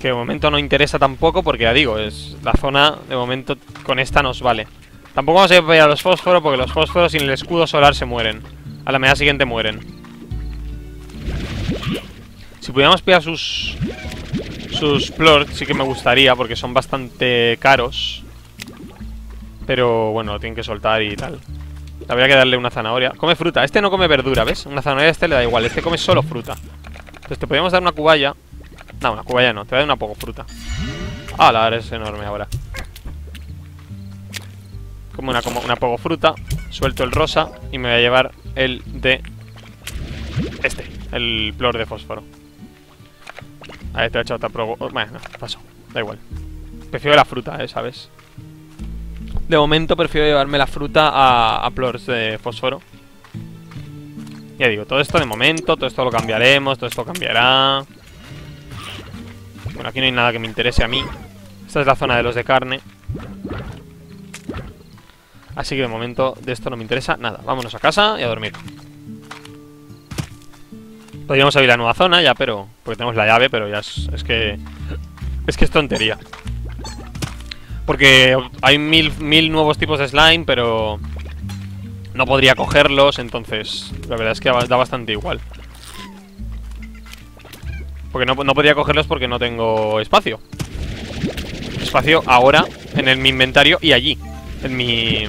Que de momento no interesa tampoco Porque ya digo, es la zona De momento con esta nos vale. Tampoco vamos a ir a los fósforos Porque los fósforos sin el escudo solar se mueren. A la media siguiente mueren. Si pudiéramos pillar sus Sus plorts sí que me gustaría Porque son bastante caros pero bueno, tienen que soltar y tal. Habría que darle una zanahoria. Come fruta, este no come verdura, ¿ves? Una zanahoria a este le da igual, este come solo fruta. Entonces te podríamos dar una cubaya. No, una cubaya no, te voy a dar una poco fruta. Ah, la es enorme ahora. Como una, como una poco fruta Suelto el rosa y me voy a llevar el de Este, el flor de fósforo. Ahí te he echado otra pro... Bueno, paso, da igual. Prefiero la fruta, ¿eh? ¿Sabes? De momento prefiero llevarme la fruta a, a plors de fósforo. Ya digo, todo esto de momento, todo esto lo cambiaremos, todo esto cambiará. Bueno, aquí no hay nada que me interese a mí. Esta es la zona de los de carne. Así que de momento de esto no me interesa nada. Vámonos a casa y a dormir. Podríamos abrir la nueva zona ya, pero... Porque tenemos la llave, pero ya es, es que... Es que es tontería. Porque hay mil, mil nuevos tipos de slime, pero no podría cogerlos, entonces la verdad es que da bastante igual. Porque no, no podría cogerlos porque no tengo espacio. Espacio ahora en el, mi inventario y allí. En mi...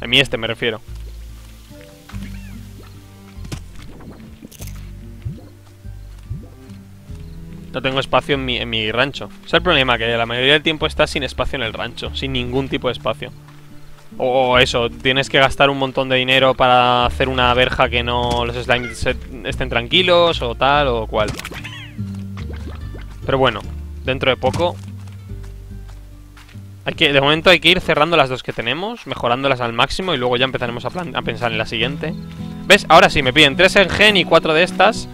En mi este me refiero. No tengo espacio en mi, en mi rancho. Es el problema, que la mayoría del tiempo estás sin espacio en el rancho. Sin ningún tipo de espacio. O eso, tienes que gastar un montón de dinero para hacer una verja que no los slimes estén tranquilos o tal o cual. Pero bueno, dentro de poco... Hay que, de momento hay que ir cerrando las dos que tenemos, mejorándolas al máximo y luego ya empezaremos a, a pensar en la siguiente. ¿Ves? Ahora sí, me piden tres en gen y cuatro de estas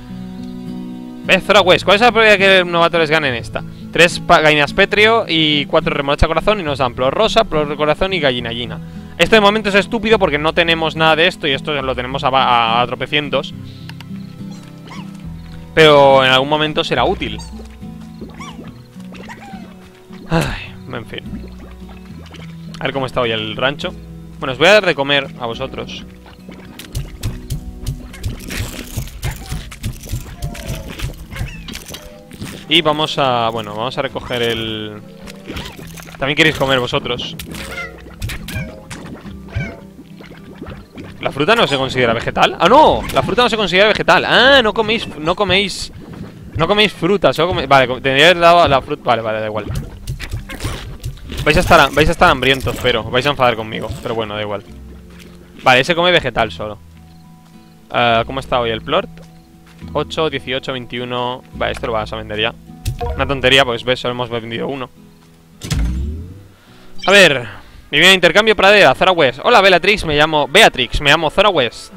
¿Cuál es la probabilidad que novatores ganen esta? Tres gallinas petrio y cuatro remolacha corazón y nos dan plor rosa, plor corazón y gallina gallina. Esto de momento es estúpido porque no tenemos nada de esto y esto lo tenemos a, a tropecientos. Pero en algún momento será útil. Ay, en fin. A ver cómo está hoy el rancho. Bueno, os voy a dar de comer a vosotros. Y vamos a... Bueno, vamos a recoger el... También queréis comer vosotros. ¿La fruta no se considera vegetal? ¡Ah, no! La fruta no se considera vegetal ¡Ah, no coméis... No coméis... No coméis fruta, solo coméis... Vale, tendría que haber dado la fruta... Vale, vale, da igual vais a, estar, vais a estar hambrientos, pero Vais a enfadar conmigo, pero bueno, da igual Vale, ese come vegetal solo uh, ¿Cómo está hoy el plort? 8, 18, 21 Vale, esto lo vas a vender ya Una tontería, pues ves, solo hemos vendido uno A ver Mi vida de intercambio pradera, Zora West Hola Beatrix, me llamo Beatrix, me llamo Zora West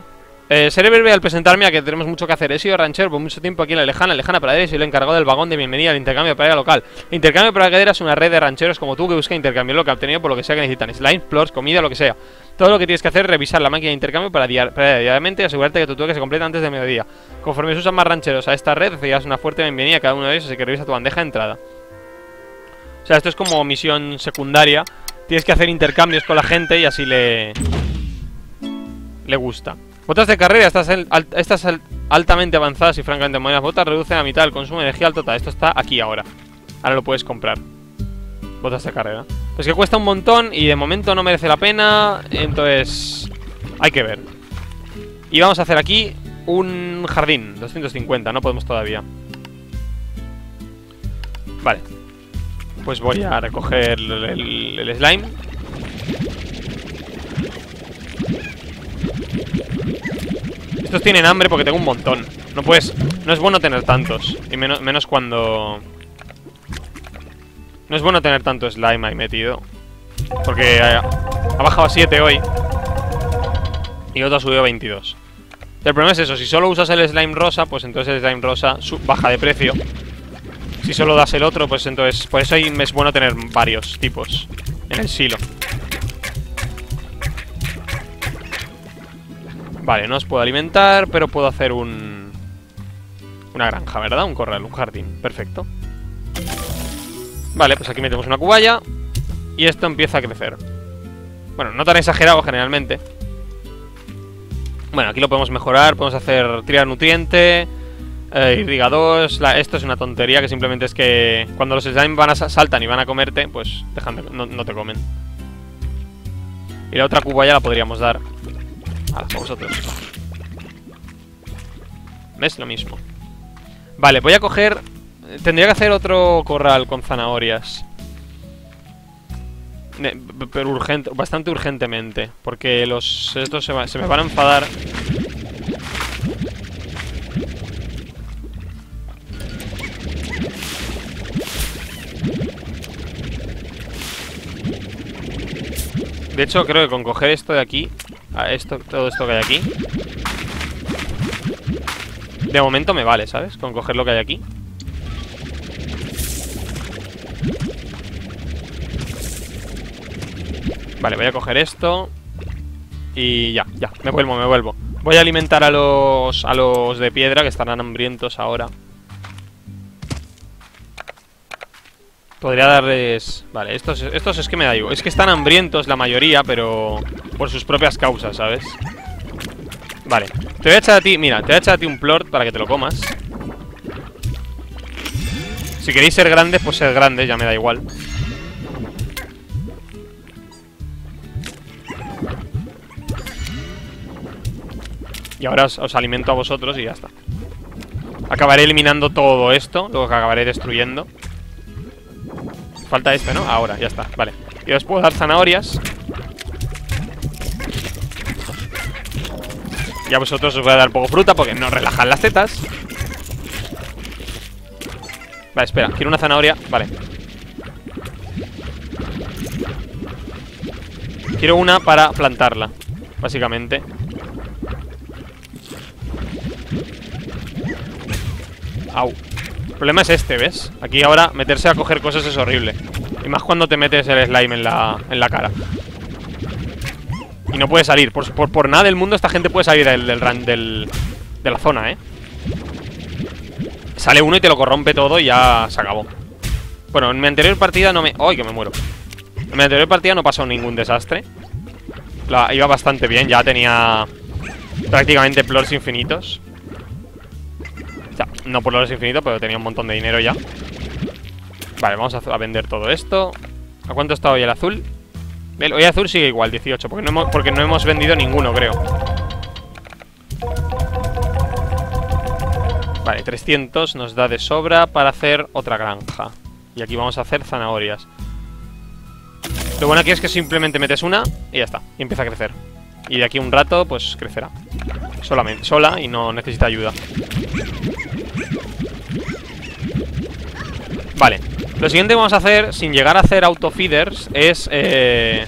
eh, seré breve al presentarme a que tenemos mucho que hacer. He sido ranchero por mucho tiempo aquí en la lejana, lejana pradera y soy el encargado del vagón de bienvenida al intercambio de pradera local. intercambio de pradera es una red de rancheros como tú que busca intercambio local obtenido por lo que sea que necesitan. Slime, flores, comida, lo que sea. Todo lo que tienes que hacer es revisar la máquina de intercambio para, diariamente y asegurarte que tu toque se completa antes de mediodía. Conforme se usan más rancheros a esta red, recibirás una fuerte bienvenida a cada uno de ellos, así que revisa tu bandeja de entrada. O sea, esto es como misión secundaria. Tienes que hacer intercambios con la gente y así le... Le gusta. Botas de carrera, estas, estas altamente avanzadas y francamente buenas botas reducen a mitad el consumo de energía al total. Esto está aquí ahora. Ahora lo puedes comprar. Botas de carrera. Pues que cuesta un montón y de momento no merece la pena. Entonces, hay que ver. Y vamos a hacer aquí un jardín. 250, no podemos todavía. Vale. Pues voy a recoger el slime. Estos tienen hambre porque tengo un montón No puedes... No es bueno tener tantos Y menos, menos cuando... No es bueno tener tanto slime ahí metido Porque ha, bajado a 7 hoy Y otro ha subido a 22 El problema es eso, si solo usas el slime rosa Pues entonces el slime rosa baja de precio Si solo das el otro, pues entonces... Por eso ahí es bueno tener varios tipos En el silo Vale, no os puedo alimentar, pero puedo hacer un... Una granja, ¿verdad? Un corral, un jardín. Perfecto. Vale, pues aquí metemos una cuballa. Y esto empieza a crecer. Bueno, no tan exagerado generalmente. Bueno, aquí lo podemos mejorar. Podemos hacer tirar nutriente, eh, irrigador. esto es una tontería que simplemente es que cuando los slime van a saltan y van a comerte, pues dejan no, no te comen. Y la otra cuballa la podríamos dar a vosotros. ¿Ves? Lo mismo. Vale, voy a coger... Tendría que hacer otro corral con zanahorias. Pero urgente, bastante urgentemente. Porque los estos se, me van a enfadar. De hecho, creo que con coger esto de aquí a esto, todo esto que hay aquí De momento me vale, ¿sabes? Con coger lo que hay aquí Vale, voy a coger esto Y ya, ya, me vuelvo, me vuelvo. Voy a alimentar a los, a los de piedra Que estarán hambrientos ahora. Podría darles... Vale, estos, estos es que me da igual. Es que están hambrientos la mayoría, pero... Por sus propias causas, ¿sabes? Vale, te voy a echar a ti... Mira, te voy a echar a ti un plort para que te lo comas. Si queréis ser grandes, pues ser grandes, ya me da igual Y ahora os, alimento a vosotros y ya está. Acabaré eliminando todo esto Luego acabaré destruyendo. Falta este, ¿no? Ahora, ya está, vale. Y os puedo dar zanahorias. Y a vosotros os voy a dar poco fruta porque no relajan las tetas. Vale, espera, quiero una zanahoria Vale Quiero una para plantarla Básicamente Au el problema es este, ¿ves? Aquí ahora meterse a coger cosas es horrible Y más cuando te metes el slime en la, en la cara Y no puede salir por, nada del mundo esta gente puede salir del, del, de la zona, ¿eh? Sale uno y te lo corrompe todo y ya se acabó Bueno, en mi anterior partida no me... ¡Ay, que me muero! En mi anterior partida no pasó ningún desastre. La, Iba bastante bien, ya tenía prácticamente plors infinitos. No por los infinitos, pero tenía un montón de dinero ya. Vale, vamos a, vender todo esto. ¿A cuánto está hoy el azul? Hoy el azul sigue igual, 18 porque no, hemos, porque no hemos vendido ninguno, creo. Vale, 300 nos da de sobra para hacer otra granja. Y aquí vamos a hacer zanahorias Lo bueno aquí es que simplemente metes una y ya está Y empieza a crecer. Y de aquí un rato, pues crecerá. Solamente, sola y no necesita ayuda. Vale, lo siguiente que vamos a hacer, sin llegar a hacer autofeeders, es... Eh,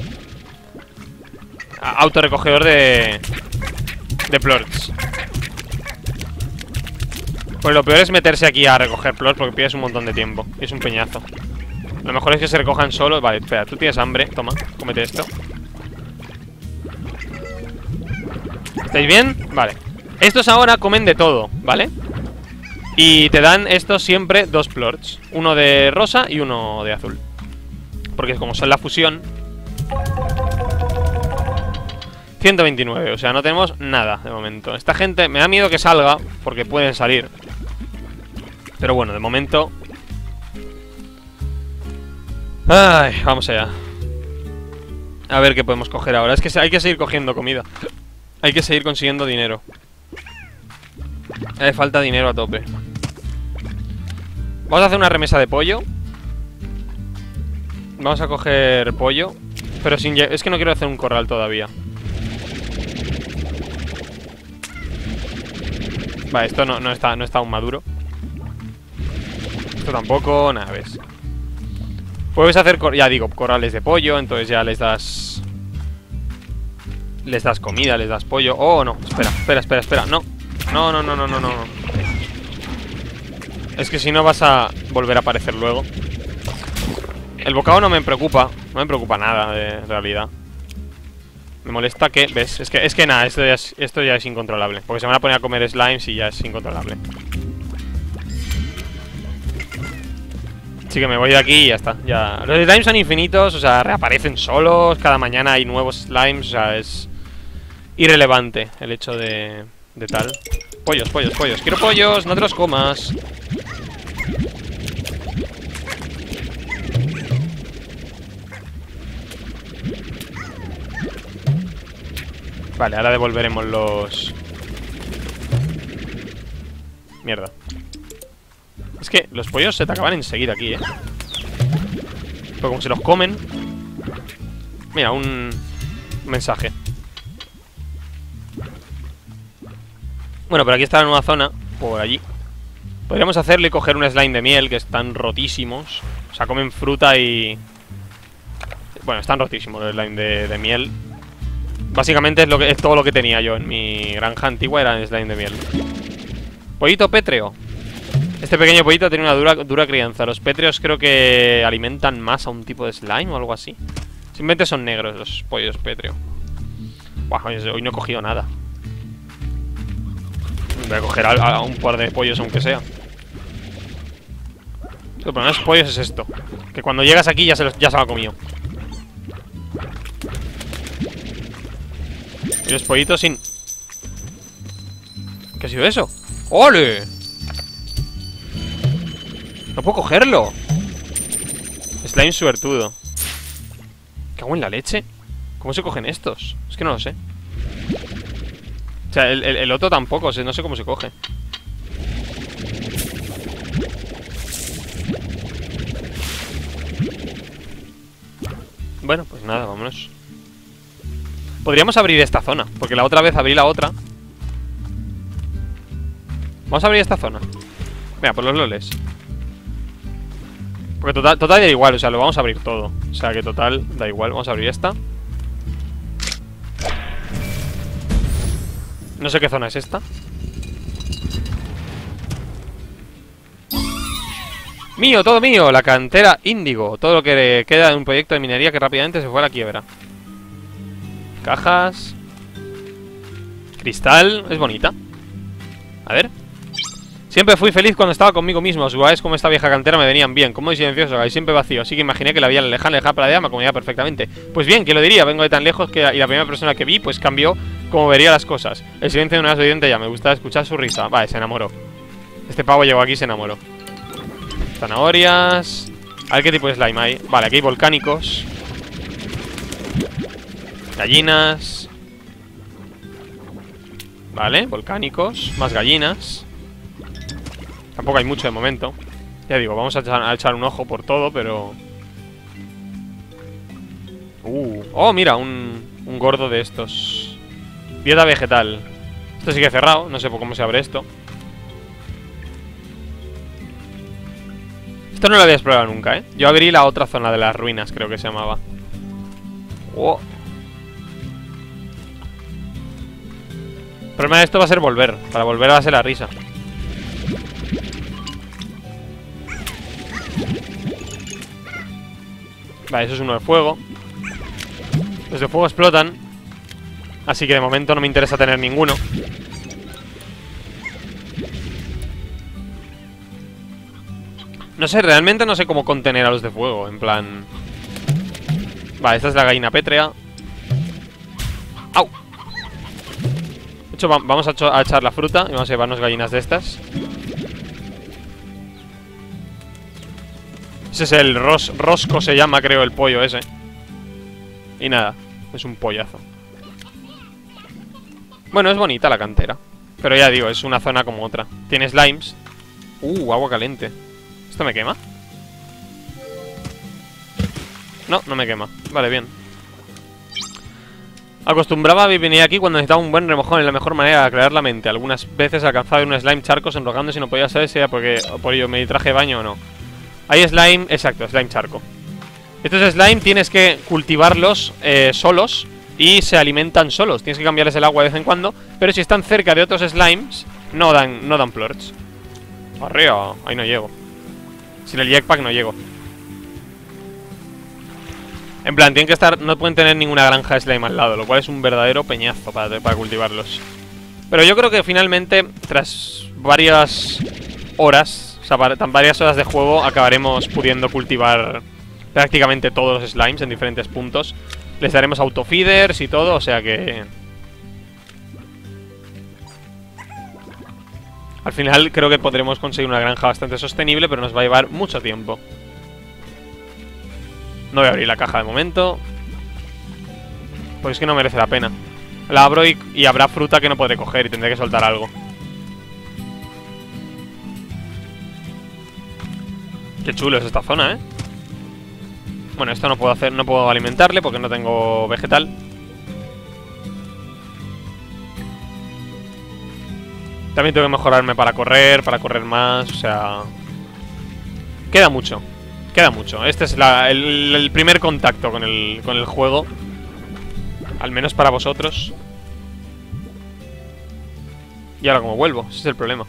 autorrecogedor de... De plorts. Pues lo peor es meterse aquí a recoger plorts porque pierdes un montón de tiempo Es un peñazo Lo mejor es que se recojan solos. Vale, espera, tú tienes hambre, toma, cómete esto. ¿Estáis bien? Vale. Estos ahora comen de todo, ¿vale? Y te dan estos siempre dos plorts. Uno de rosa y uno de azul. Porque como son la fusión 129, o sea, no tenemos nada de momento. Esta gente, me da miedo que salga Porque pueden salir. Pero bueno, de momento Ay, vamos allá. A ver qué podemos coger ahora. Es que hay que seguir cogiendo comida. Hay que seguir consiguiendo dinero. Hace falta dinero a tope. Vamos a hacer una remesa de pollo. Vamos a coger pollo Pero sin... Es que no quiero hacer un corral todavía. Vale, esto no, no, está, no está aún maduro. Esto tampoco, nada, ves Puedes hacer, ya digo, corrales de pollo Entonces ya les das Les das comida, les das pollo Oh, no, espera, espera, espera, espera No, no, no, no, no, no, no es que si no vas a volver a aparecer luego El bocado no me preocupa No me preocupa nada de realidad Me molesta que... ¿Ves? Es que, es que nada, esto esto ya es incontrolable. Porque se van a poner a comer slimes y ya es incontrolable. Así que me voy de aquí y ya está. Ya. Los slimes son infinitos, o sea, reaparecen solos. Cada mañana hay nuevos slimes, o sea, es irrelevante el hecho de, de tal. Pollos, pollos, pollos. Quiero pollos, no te los comas. Vale, ahora devolveremos los... Mierda. Es que los pollos se te acaban enseguida aquí, ¿eh? Pero como se los comen... Mira, un mensaje. Bueno, pero aquí está la nueva zona, por allí. Podríamos hacerle coger un slime de miel, que están rotísimos. O sea, comen fruta y... Bueno, están rotísimos los slime de, de miel. Básicamente es, lo que, es todo lo que tenía yo en mi granja antigua, era slime de miel. Pollito pétreo. Este pequeño pollito tiene una dura, dura crianza. Los pétreos creo que alimentan más a un tipo de slime o algo así. Simplemente son negros los pollos pétreo. Buah, hoy no he cogido nada. Voy a coger a, un par de pollos aunque sea. Lo problema de los pollos es esto. Que cuando llegas aquí ya se, ya se lo ha comido. Y los pollitos sin... ¿Qué ha sido eso? ¡Ole! No puedo cogerlo. Slime suertudo. ¿Cago en la leche? ¿Cómo se cogen estos? Es que no lo sé. O sea, el, otro tampoco No sé cómo se coge. Bueno, pues nada, vámonos. Podríamos abrir esta zona Porque la otra vez abrí la otra. Vamos a abrir esta zona. Venga, por los loles Porque total, total da igual, o sea, lo vamos a abrir todo. O sea, que total da igual Vamos a abrir esta. No sé qué zona es esta. Mío, todo mío, la cantera índigo. Todo lo que queda de un proyecto de minería que rápidamente se fue a la quiebra. Cajas. Cristal, es bonita. A ver Siempre fui feliz cuando estaba conmigo mismo. Los lugares como esta vieja cantera me venían bien Como silencioso, y siempre vacío. Así que imaginé que la vida lejana, lejana pradera me acomodaba perfectamente. Pues bien, que lo diría, vengo de tan lejos que Y la primera persona que vi, pues cambió como vería las cosas. El silencio de una oyente ya, me gustaba escuchar su risa. Vale, se enamoró. Este pavo llegó aquí y se enamoró. Zanahorias. A ver qué tipo de slime hay. Vale, aquí hay volcánicos. Gallinas. Vale, volcánicos Más gallinas Tampoco hay mucho de momento Ya digo, vamos a echar, un ojo por todo, pero... Uh, oh, mira, un, un gordo de estos Dieta vegetal Esto sigue cerrado, no sé cómo se abre esto Esto no lo había explorado nunca, ¿eh? Yo abrí la otra zona de las ruinas, creo que se llamaba oh. El problema de esto va a ser volver. Para volver a ser la risa. Vale, eso es uno de fuego. Los de fuego explotan. Así que de momento no me interesa tener ninguno. No sé, realmente no sé cómo contener a los de fuego. En plan... Vale, esta es la gallina pétrea. ¡Au! vamos a, echar la fruta y vamos a llevarnos gallinas de estas. Ese es el ros, rosco, se llama, creo, el pollo ese. Y nada, es un pollazo. Bueno, es bonita la cantera. Pero ya digo, es una zona como otra. Tiene slimes. Uh, agua caliente. ¿Esto me quema? No, no me quema. Vale, bien. Acostumbraba a venir aquí cuando necesitaba un buen remojón, es la mejor manera de aclarar la mente. Algunas veces alcanzaba un slime charcos enrogando si no podía saber si era porque por ello me traje baño o no. Hay slime, exacto, slime charco. Estos slime tienes que cultivarlos eh, solos y se alimentan solos. Tienes que cambiarles el agua de vez en cuando, pero si están cerca de otros slimes, no dan, no dan plorts. Arriba, ahí no llego. Sin el jetpack no llego. En plan, tienen que estar. No pueden tener ninguna granja de slime al lado, lo cual es un verdadero peñazo para, para cultivarlos. Pero yo creo que finalmente, tras varias horas, sea, varias horas de juego, acabaremos pudiendo cultivar prácticamente todos los slimes en diferentes puntos. Les daremos autofeeders y todo, o sea que... Al final creo que podremos conseguir una granja bastante sostenible, pero nos va a llevar mucho tiempo. No voy a abrir la caja de momento. Pues es que no merece la pena. La abro y, y habrá fruta que no podré coger y tendré que soltar algo. Qué chulo es esta zona, ¿eh? Bueno, esto no puedo hacer, no puedo alimentarle porque no tengo vegetal. También tengo que mejorarme para correr, para correr más, o sea... Queda mucho, queda mucho. Este es el, primer contacto con el, con el juego. Al menos para vosotros. Y ahora como vuelvo, ese es el problema.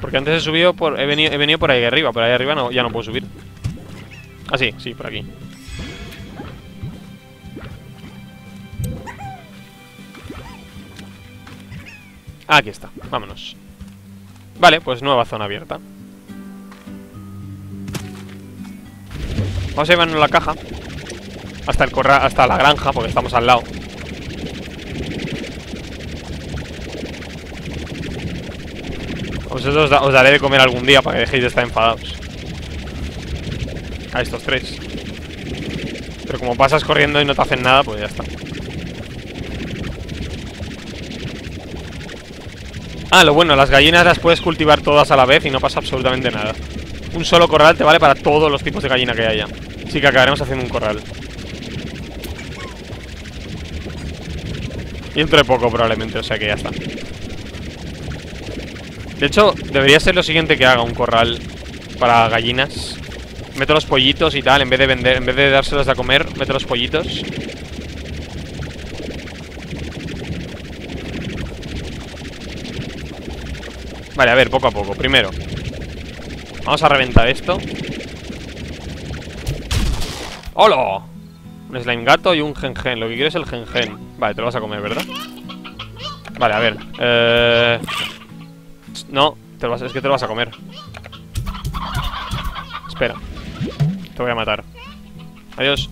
Porque antes he subido por... He venido, he venido por ahí arriba, por ahí arriba no, ya no puedo subir. Ah, sí, sí, por aquí. Aquí está, vámonos. Vale, pues nueva zona abierta. Vamos a llevarnos la caja. Hasta el corral, hasta la granja, porque estamos al lado. Pues eso os, daré de comer algún día para que dejéis de estar enfadados a estos tres. Pero como pasas corriendo y no te hacen nada, pues ya está. Ah, lo bueno, las gallinas las puedes cultivar todas a la vez y no pasa absolutamente nada. Un solo corral te vale para todos los tipos de gallina que haya. Así que acabaremos haciendo un corral. Y dentro de poco probablemente, o sea que ya está. De hecho, debería ser lo siguiente que haga un corral para gallinas Meto los pollitos y tal, en vez de vender, en vez de dárselos a comer, meto los pollitos. Vale, a ver, poco a poco. Primero, vamos a reventar esto. ¡Hola! Un slime gato y un gen Lo que quiero es el gen Vale, te lo vas a comer, ¿verdad? Vale, a ver. Eh... No, es que te lo vas a comer. Espera. Te voy a matar. Adiós.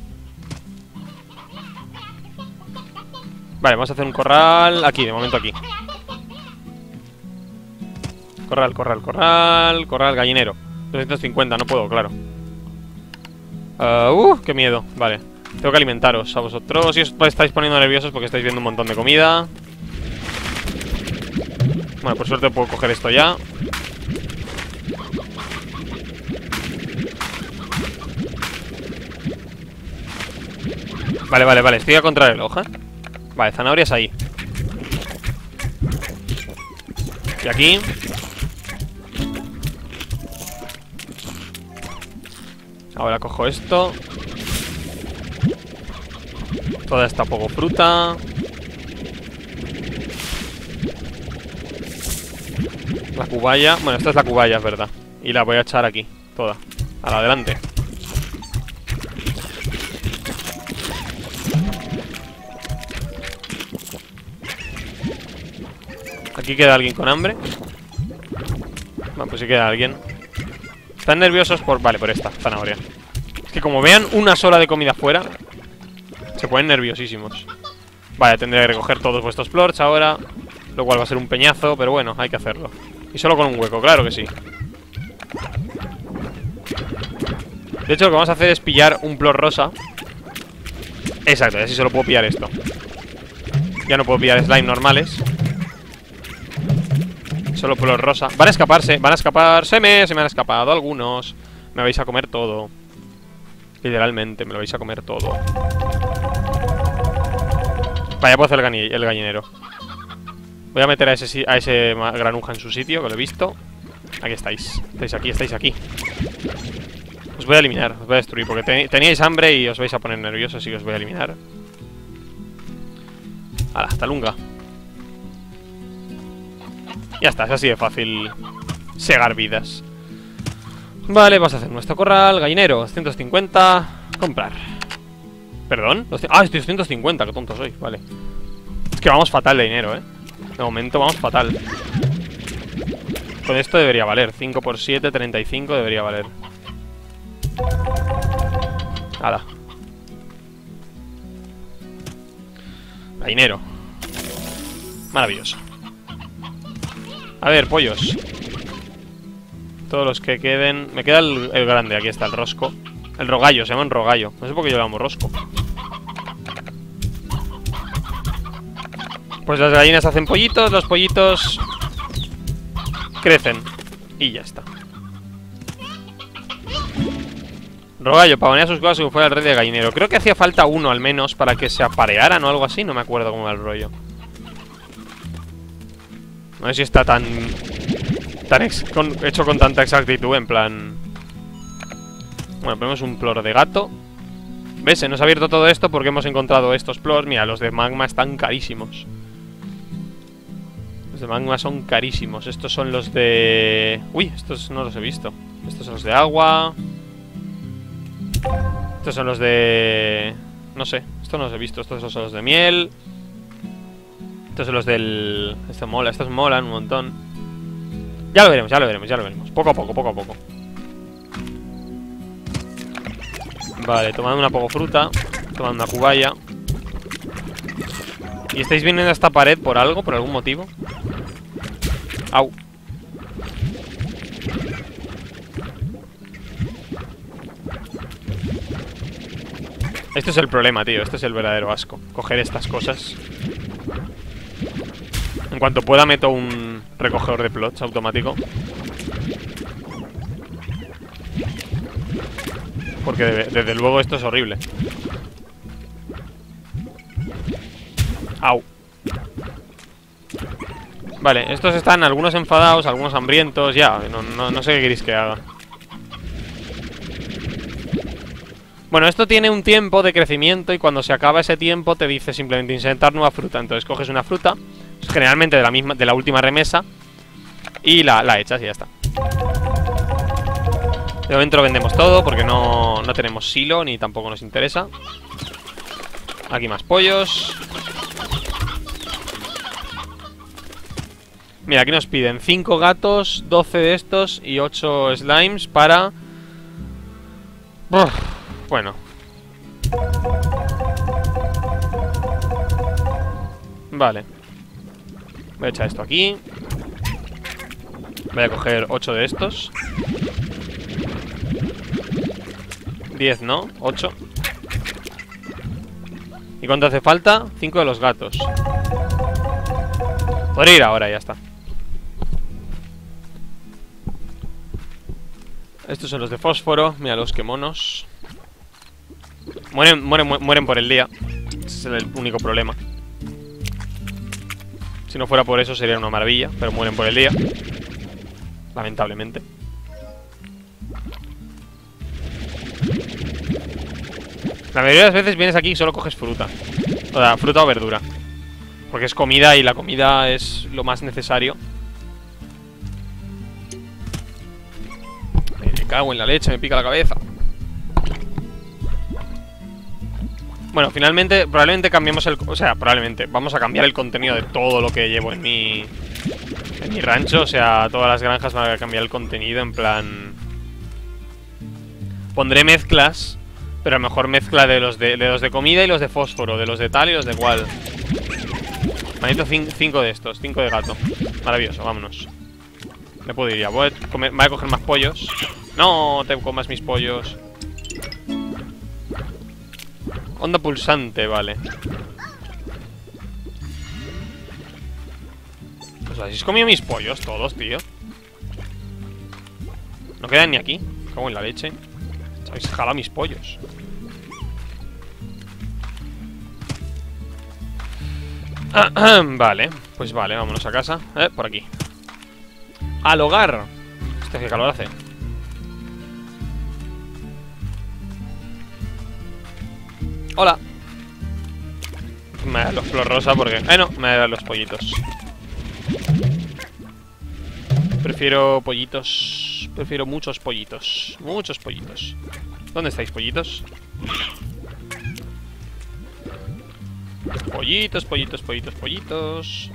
Vale, vamos a hacer un corral aquí, de momento aquí. Corral, corral, corral, corral, gallinero. 250, no puedo, claro. uh, qué miedo. Vale. Tengo que alimentaros a vosotros. Si os estáis poniendo nerviosos porque estáis viendo un montón de comida. Bueno, por suerte puedo coger esto ya. Vale, vale, vale, estoy a contra el hoja Vale, zanahorias ahí. Y aquí. Ahora cojo esto. Toda esta poco fruta La cubaya Bueno, esta es la cubaya, es verdad Y la voy a echar aquí, toda A la adelante Aquí queda alguien con hambre. Bueno, pues sí queda alguien. Están nerviosos por... Vale, por esta, zanahoria. Es que como vean una sola de comida fuera, se ponen nerviosísimos. Vale, tendré que recoger todos vuestros plorts ahora. Lo cual va a ser un peñazo, pero bueno, hay que hacerlo. Y solo con un hueco, claro que sí. De hecho, lo que vamos a hacer es pillar un plor rosa. Exacto, así solo puedo pillar esto. Ya no puedo pillar slime normales. Solo por los rosa. Van a escaparse, van a escaparse. Me, se me han escapado algunos. Me vais a comer todo. Literalmente, me lo vais a comer todo. Vaya, puedo hacer el gallinero. Voy a meter a ese, a ese granuja en su sitio, que lo he visto. Aquí estáis. Estáis aquí, estáis aquí. Os voy a eliminar, os voy a destruir, porque teníais hambre y os vais a poner nerviosos, así que os voy a eliminar. Hala, hasta lunga. Ya está, es así de fácil segar vidas. Vale, vamos a hacer nuestro corral, gallinero, 150. Comprar. ¿Perdón? Ah, estoy 250, qué tonto soy, vale. Es que vamos fatal de dinero, ¿eh? De momento vamos fatal. Con esto debería valer. 5 por 7, 35 debería valer. Nada. Dinero. Maravilloso. A ver, pollos. Todos los que queden... Me queda el, grande, aquí está, el rosco. El rogallo, se llama un rogallo. No sé por qué yo llamo rosco. Pues las gallinas hacen pollitos, los pollitos crecen. Y ya está. Rogallo, pavonea sus cosas como fuera el rey de gallinero. Creo que hacía falta uno al menos para que se aparearan o algo así. No me acuerdo cómo va el rollo. No sé si está tan... Tan hecho con tanta exactitud, en plan... Bueno, ponemos un ploro de gato. ¿Ves? Se nos ha abierto todo esto porque hemos encontrado estos ploros. Mira, los de magma están carísimos. Los de magma son carísimos. Estos son los de... Uy, estos no los he visto. Estos son los de agua. Estos son los de... No sé, estos no los he visto. Estos son los de miel. Estos son los del... Esto mola, estos molan un montón. Ya lo veremos, ya lo veremos, ya lo veremos. Poco a poco, poco a poco. Vale, tomando una poco fruta. Tomando una cubaya. ¿Y estáis viendo esta pared por algo? ¿Por algún motivo? Au. Este es el problema, tío. Este es el verdadero asco. Coger estas cosas. En cuanto pueda meto un recogedor de plots automático. Porque desde luego esto es horrible. Au. Vale, estos están algunos enfadados, algunos hambrientos, ya. No, sé qué queréis que haga. Bueno, esto tiene un tiempo de crecimiento y cuando se acaba ese tiempo te dice simplemente insertar nueva fruta. Entonces coges una fruta, generalmente de la misma, de la última remesa, y la, la echas y ya está. De momento vendemos todo porque no, no tenemos silo ni tampoco nos interesa. Aquí más pollos. Mira, aquí nos piden 5 gatos, 12 de estos y 8 slimes para... Bueno. Vale. Voy a echar esto aquí. Voy a coger 8 de estos. 10, ¿no? 8. ¿Y cuánto hace falta? 5 de los gatos. Podría ir ahora, ya está. Estos son los de fósforo. Mira los que monos. Mueren, mueren, mueren por el día. Ese es el único problema. Si no fuera por eso sería una maravilla, pero mueren por el día. Lamentablemente. La mayoría de las veces vienes aquí y solo coges fruta. O sea, fruta o verdura. Porque es comida y la comida es lo más necesario. Cago en la leche, me pica la cabeza. Bueno, finalmente, probablemente cambiemos el... O sea, probablemente, vamos a cambiar el contenido de todo lo que llevo en mi... En mi rancho, o sea, todas las granjas van a cambiar el contenido en plan... Pondré mezclas, pero a lo mejor mezcla de los de, los de comida y los de fósforo, de los de tal y los de cual. Manito 5 de estos, 5 de gato. Maravilloso, vámonos. Me puedo ir ya, voy a, comer, voy a coger más pollos. No, te comas mis pollos. Onda pulsante, vale. Así has comido mis pollos todos, tío. No quedan ni aquí. Cago en la leche. Habéis jalado mis pollos. vale, pues vale, vámonos a casa. Eh, por aquí. Al hogar. Este qué calor hace. Hola. Me da los flor rosa porque... Eh, no, me da los pollitos. Prefiero pollitos. Prefiero muchos pollitos. Muchos pollitos. ¿Dónde estáis, pollitos? Pollitos, pollitos, pollitos, pollitos.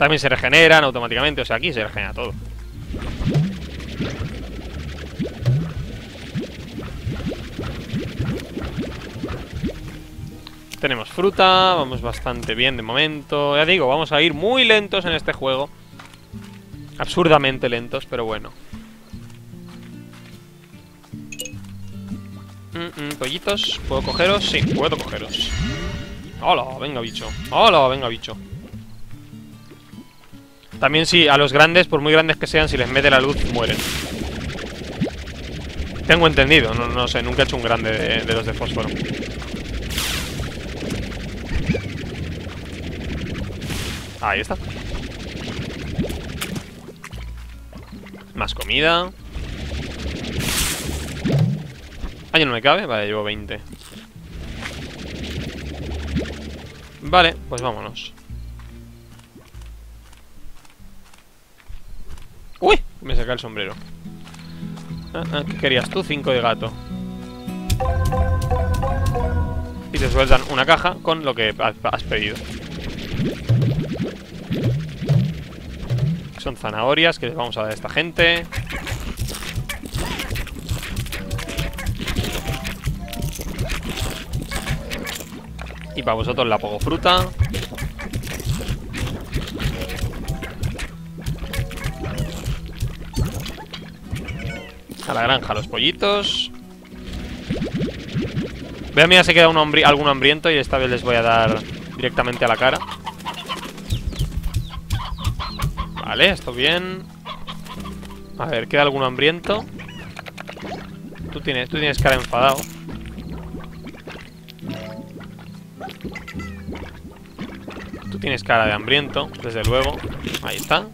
También se regeneran automáticamente, o sea, aquí se regenera todo. Tenemos fruta, vamos bastante bien de momento. Ya digo, vamos a ir muy lentos en este juego. Absurdamente lentos, pero bueno. Mm, mm, pollitos, ¿puedo cogeros? Sí, puedo cogeros. ¡Hola! Venga, bicho. ¡Hola! Venga, bicho. También si a los grandes, por muy grandes que sean, si les mete la luz, mueren. Tengo entendido, no, no sé, nunca he hecho un grande de los de fósforo. Ahí está. Más comida. Ah, ya no me cabe. Vale, llevo 20. Vale, pues vámonos. Me saca el sombrero. Ah, ah, ¿Qué querías tú? 5 de gato. Y te sueltan una caja con lo que has pedido. Son zanahorias que les vamos a dar a esta gente. Y para vosotros la pongo fruta. A la granja los pollitos. Vean, mira, se queda un algún hambriento y esta vez les voy a dar directamente a la cara. Vale, esto bien. A ver, ¿queda algún hambriento? Tú tienes, tú tienes cara enfadado. Tú tienes cara de hambriento, desde luego. Ahí está.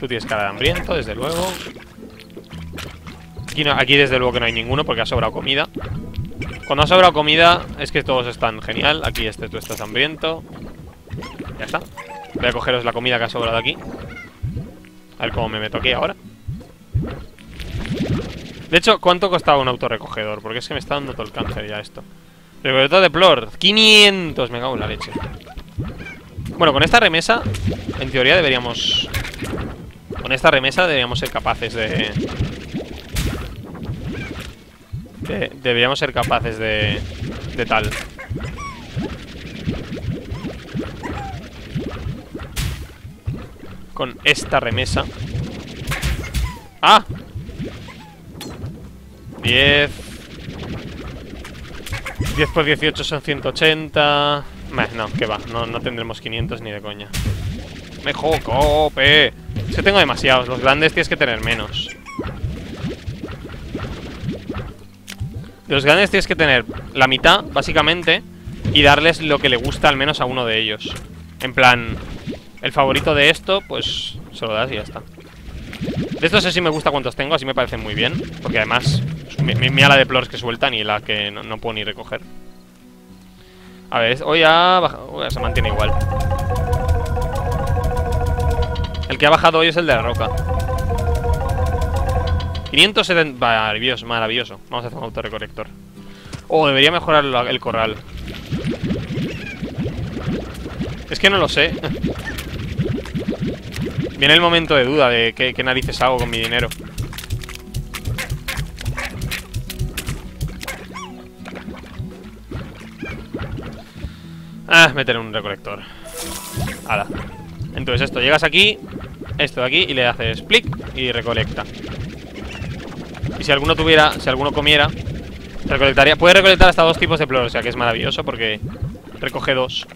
Tú tienes cara de hambriento, desde luego. Aquí, aquí desde luego que no hay ninguno porque ha sobrado comida. Cuando ha sobrado comida es que todos están genial. Aquí este tú estás hambriento. Ya está. Voy a cogeros la comida que ha sobrado aquí. A ver cómo me meto aquí ahora. De hecho, ¿cuánto costaba un autorrecogedor? Porque es que me está dando todo el cáncer ya esto. Recogedor de Plor, 500, me cago en la leche. Bueno, con esta remesa, en teoría deberíamos... Con esta remesa deberíamos ser capaces de... de deberíamos ser capaces de... De tal. con esta remesa. ¡Ah! 10. 10 por 18 son 180. no, que va. No, no tendremos 500 ni de coña. ¡Me jocope! Es que tengo demasiados. Los grandes tienes que tener menos. Los grandes tienes que tener la mitad, básicamente, y darles lo que le gusta al menos a uno de ellos. En plan, el favorito de esto, pues se lo das y ya está. De estos sé si me gusta cuántos tengo, así me parecen muy bien. Porque además, mira la de plores que sueltan y la que no, puedo ni recoger. A ver, hoy ya, se mantiene igual. El que ha bajado hoy es el de la roca. 570... Maravilloso, maravilloso. Vamos a hacer un autorrecorrector. Oh, debería mejorar el corral. Es que no lo sé. Viene el momento de duda de qué, narices hago con mi dinero. Ah, meter un recolector. Hala. Entonces esto, llegas aquí, esto de aquí, y le haces clic y recolecta. Y si alguno tuviera, si alguno comiera, recolectaría. Puede recolectar hasta dos tipos de flores, o sea que es maravilloso porque recoge dos.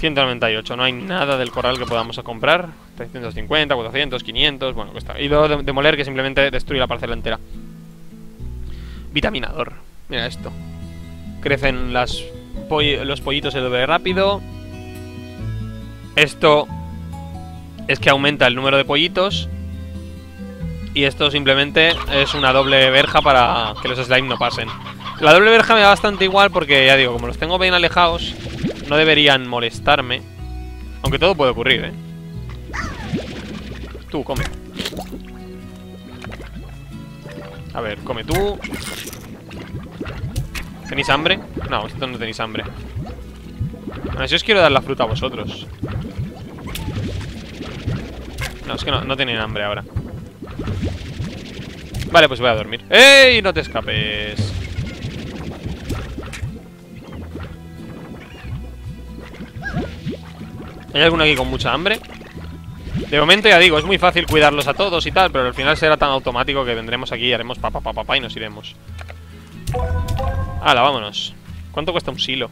198, no hay nada del corral que podamos comprar. 350, 400, 500, bueno, cuesta. Y luego demoler que simplemente destruye la parcela entera. Vitaminador. Mira esto. Crecen las los pollitos el doble rápido. Esto es que aumenta el número de pollitos Y esto simplemente es una doble verja para que los slime no pasen La doble verja me da bastante igual porque ya digo, como los tengo bien alejados no deberían molestarme. Aunque todo puede ocurrir, ¿eh? Tú, come. A ver, come tú. ¿Tenéis hambre? No, vosotros no tenéis hambre. Bueno, si os quiero dar la fruta a vosotros. No, es que no, no tienen hambre ahora. Vale, pues voy a dormir. ¡Ey! No te escapes. ¿Hay alguno aquí con mucha hambre? De momento ya digo, es muy fácil cuidarlos a todos y tal Pero al final será tan automático que vendremos aquí y haremos papá, papá, papá y nos iremos Hala, vámonos ¿Cuánto cuesta un silo?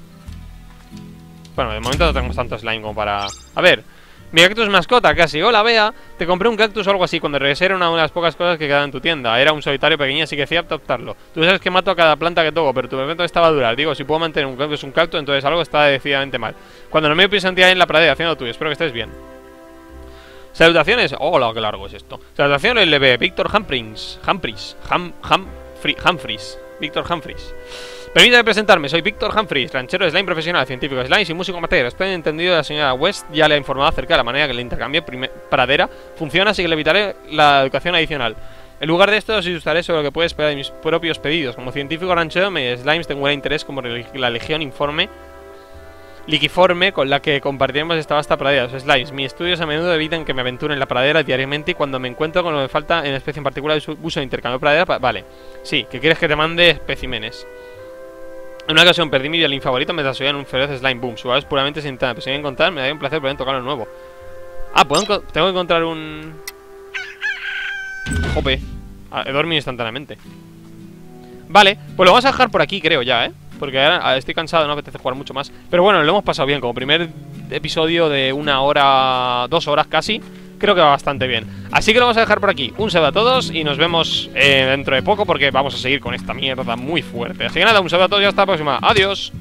Bueno, de momento no tenemos tanto slime como para... A ver, mi cactus mascota, casi. Hola, Bea. Te compré un cactus o algo así. Cuando regresé era una de las pocas cosas que quedaban en tu tienda. Era un solitario pequeño, así que cierto optarlo. Tú sabes que mato a cada planta que toco, pero tu evento estaba a durar. Digo, si puedo mantener un cactus un cactus, entonces algo está decididamente mal. Cuando no me pienso en la pradera haciendo tuyo. Espero que estés bien. Salutaciones. Hola, qué largo es esto. Salutaciones, LB. Víctor Humphries. Humphries. Hum, Humphries. Víctor Humphries. Permítame presentarme, soy Víctor Humphries, ranchero de slime profesional, científico de slime y músico amateur. Estoy entendido de la señora West ya le ha informado acerca de la manera que el intercambio pradera funciona, así que le evitaré la educación adicional. En lugar de esto, os ilustraré sobre lo que puede esperar de mis propios pedidos. Como científico ranchero, me slimes tengo un interés como la legión informe liquiforme con la que compartiremos esta vasta pradera, los slimes. Mis estudios a menudo evitan que me aventure en la pradera diariamente y cuando me encuentro con lo que falta en especie en particular uso de intercambio de pradera, vale. Sí, que quieres que te mande especímenes. En una ocasión perdí mi violín favorito me en un feroz slime boom. Su es puramente sin pero si encontrar, me daría un placer poder tocarlo nuevo. Ah, ¿puedo tengo que encontrar un... Jope. Ah, he dormido instantáneamente. Vale, pues lo vamos a dejar por aquí, creo ya, ¿eh? Porque ahora ah, estoy cansado, no apetece jugar mucho más. Pero bueno, lo hemos pasado bien. Como primer episodio de una hora, dos horas casi creo que va bastante bien. Así que lo vamos a dejar por aquí. Un saludo a todos y nos vemos eh, dentro de poco porque vamos a seguir con esta mierda muy fuerte. Así que nada, un saludo a todos y hasta la próxima. Adiós.